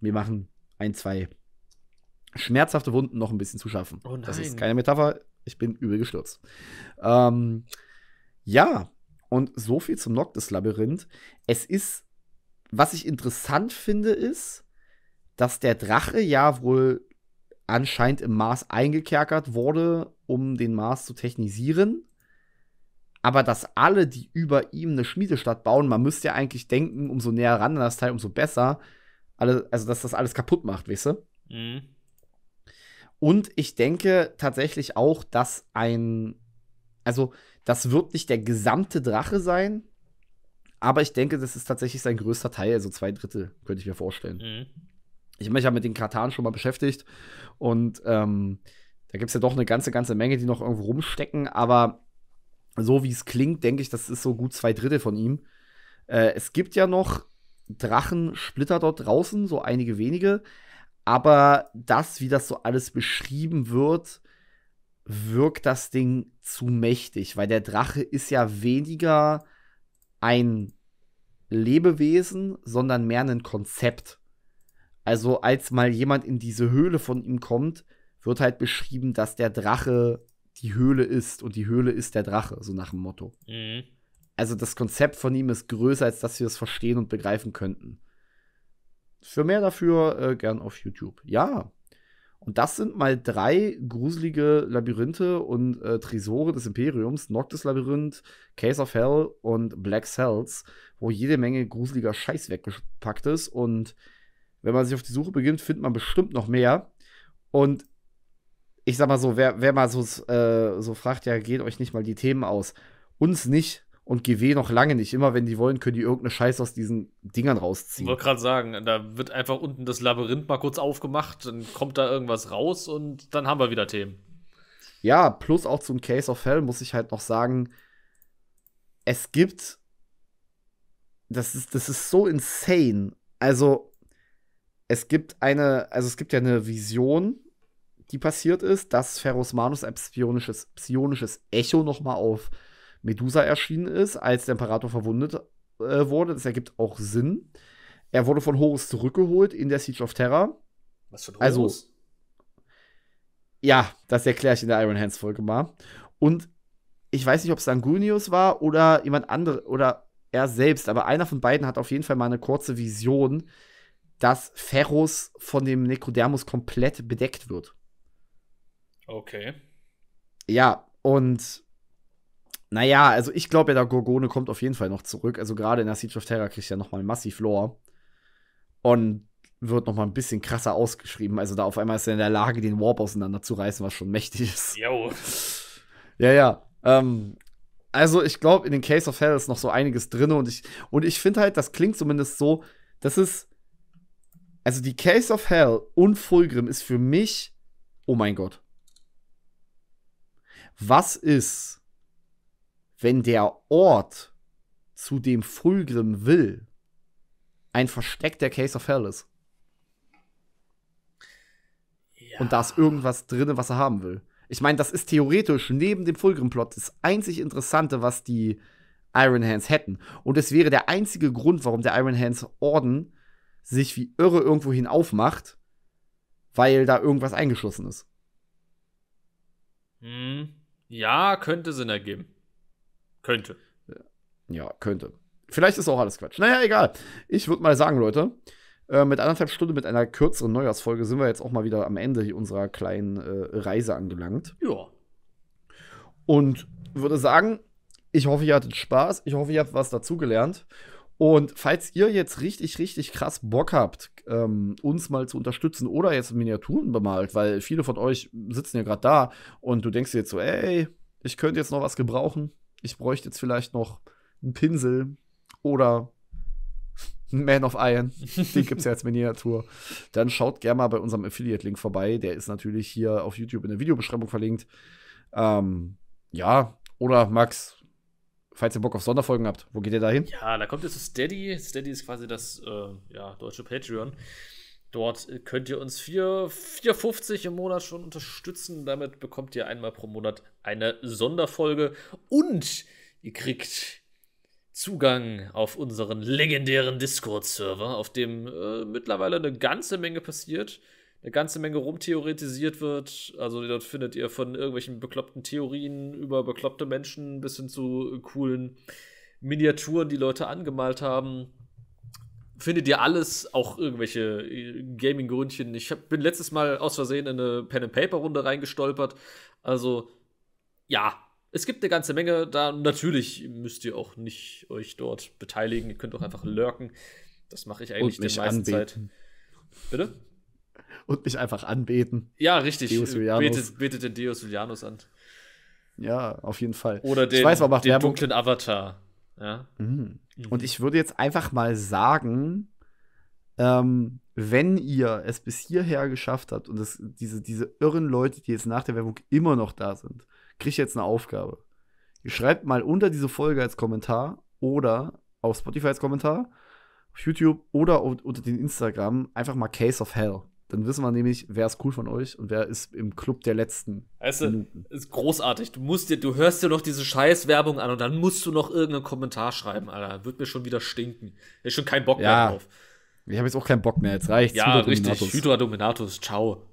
Wir machen ein, zwei schmerzhafte Wunden noch ein bisschen zu schaffen. Oh das ist keine Metapher. Ich bin übel gestürzt. Ähm, ja, und so viel zum Noctis-Labyrinth. Es ist, was ich interessant finde, ist, dass der Drache ja wohl anscheinend im Mars eingekerkert wurde, um den Mars zu technisieren. Aber dass alle, die über ihm eine Schmiedestadt bauen, man müsste ja eigentlich denken, umso näher ran an das Teil, umso besser. Alle, also, dass das alles kaputt macht, weißt du? Mhm. Und ich denke tatsächlich auch, dass ein. Also, das wird nicht der gesamte Drache sein. Aber ich denke, das ist tatsächlich sein größter Teil, also zwei Drittel, könnte ich mir vorstellen. Mhm ich habe mich ja mit den Katan schon mal beschäftigt und ähm, da gibt es ja doch eine ganze, ganze Menge, die noch irgendwo rumstecken, aber so wie es klingt, denke ich, das ist so gut zwei Drittel von ihm. Äh, es gibt ja noch Drachensplitter dort draußen, so einige wenige, aber das, wie das so alles beschrieben wird, wirkt das Ding zu mächtig, weil der Drache ist ja weniger ein Lebewesen, sondern mehr ein Konzept. Also, als mal jemand in diese Höhle von ihm kommt, wird halt beschrieben, dass der Drache die Höhle ist und die Höhle ist der Drache, so nach dem Motto. Mhm. Also, das Konzept von ihm ist größer, als dass wir es verstehen und begreifen könnten. Für mehr dafür äh, gern auf YouTube. Ja. Und das sind mal drei gruselige Labyrinthe und äh, Tresore des Imperiums: Noctis Labyrinth, Case of Hell und Black Cells, wo jede Menge gruseliger Scheiß weggepackt ist. Und wenn man sich auf die Suche beginnt, findet man bestimmt noch mehr. Und ich sag mal so, wer, wer mal äh, so fragt, ja, geht euch nicht mal die Themen aus. Uns nicht und GW noch lange nicht. Immer wenn die wollen, können die irgendeine Scheiße aus diesen Dingern rausziehen. Ich wollte gerade sagen, da wird einfach unten das Labyrinth mal kurz aufgemacht, dann kommt da irgendwas raus und dann haben wir wieder Themen. ja, plus auch zum Case of Hell muss ich halt noch sagen, es gibt, das ist, das ist so insane. Also, es gibt eine, also es gibt ja eine Vision, die passiert ist, dass Ferus Manus ein psionisches, psionisches Echo nochmal auf Medusa erschienen ist, als der Imperator verwundet äh, wurde. Das ergibt auch Sinn. Er wurde von Horus zurückgeholt in der Siege of Terror. Was für Horus? Also, ja, das erkläre ich in der Iron Hands Folge mal. Und ich weiß nicht, ob es Sangunius war oder jemand anderes oder er selbst, aber einer von beiden hat auf jeden Fall mal eine kurze Vision, dass Ferros von dem Necrodermus komplett bedeckt wird. Okay. Ja, und naja, also ich glaube ja, der Gorgone kommt auf jeden Fall noch zurück. Also gerade in der Siege of Terror kriegt er noch mal massiv Lore. Und wird noch mal ein bisschen krasser ausgeschrieben. Also da auf einmal ist er in der Lage, den Warp auseinanderzureißen, was schon mächtig ist. Jo. Ja, ja. Ähm, also ich glaube, in den Case of Hell ist noch so einiges drin und ich, und ich finde halt, das klingt zumindest so, das ist, also die Case of Hell und Fulgrim ist für mich, oh mein Gott. Was ist, wenn der Ort, zu dem Fulgrim will, ein Versteck der Case of Hell ist? Ja. Und da ist irgendwas drin, was er haben will. Ich meine, das ist theoretisch neben dem Fulgrim-Plot das einzig Interessante, was die Iron Hands hätten. Und es wäre der einzige Grund, warum der Iron Hands Orden sich wie irre irgendwohin aufmacht, weil da irgendwas eingeschlossen ist. Hm. Ja, könnte Sinn ergeben. Könnte. Ja, könnte. Vielleicht ist auch alles Quatsch. Naja, egal. Ich würde mal sagen, Leute, äh, mit anderthalb Stunden, mit einer kürzeren Neujahrsfolge sind wir jetzt auch mal wieder am Ende unserer kleinen äh, Reise angelangt. Ja. Und würde sagen, ich hoffe, ihr hattet Spaß. Ich hoffe, ihr habt was dazugelernt. Und falls ihr jetzt richtig, richtig krass Bock habt, ähm, uns mal zu unterstützen oder jetzt Miniaturen bemalt, weil viele von euch sitzen ja gerade da und du denkst dir jetzt so, ey, ich könnte jetzt noch was gebrauchen. Ich bräuchte jetzt vielleicht noch einen Pinsel oder man of Iron. [LAUGHS] Den gibt es ja als Miniatur. Dann schaut gerne mal bei unserem Affiliate-Link vorbei. Der ist natürlich hier auf YouTube in der Videobeschreibung verlinkt. Ähm, ja, oder Max, falls ihr Bock auf Sonderfolgen habt, wo geht ihr da hin? Ja, da kommt jetzt das Steady. Steady ist quasi das äh, ja, deutsche Patreon. Dort könnt ihr uns 4,50 im Monat schon unterstützen. Damit bekommt ihr einmal pro Monat eine Sonderfolge und ihr kriegt Zugang auf unseren legendären Discord-Server, auf dem äh, mittlerweile eine ganze Menge passiert, eine ganze Menge rumtheoretisiert wird. Also dort findet ihr von irgendwelchen bekloppten Theorien über bekloppte Menschen bis hin zu coolen Miniaturen, die Leute angemalt haben. Findet ihr alles, auch irgendwelche äh, Gaming-Gründchen. Ich hab, bin letztes Mal aus Versehen in eine Pen-and-Paper-Runde reingestolpert. Also, ja, es gibt eine ganze Menge da. Natürlich müsst ihr auch nicht euch dort beteiligen. Ihr könnt auch einfach lurken. Das mache ich eigentlich die meiste anbeten. Zeit. Bitte? Und mich einfach anbeten. Ja, richtig. Deus betet, betet den Deus Julianus an. Ja, auf jeden Fall. Oder den, ich weiß, den Werbung. dunklen Avatar. Ja. Mhm. Mhm. Und ich würde jetzt einfach mal sagen, ähm, wenn ihr es bis hierher geschafft habt und das, diese, diese irren Leute, die jetzt nach der Werbung immer noch da sind, kriege ich jetzt eine Aufgabe. Ihr schreibt mal unter diese Folge als Kommentar oder auf Spotify als Kommentar, auf YouTube oder unter den Instagram einfach mal Case of Hell. Dann wissen wir nämlich, wer ist cool von euch und wer ist im Club der letzten weißt du, Minuten. Ist großartig. Du musst dir, du hörst dir noch diese Scheißwerbung an und dann musst du noch irgendeinen Kommentar schreiben, Alter. Wird mir schon wieder stinken. Ich schon keinen Bock ja. mehr drauf. Ich habe jetzt auch keinen Bock mehr. Jetzt reicht's. Ja, Hydra richtig. Hydra Dominatus. Ciao.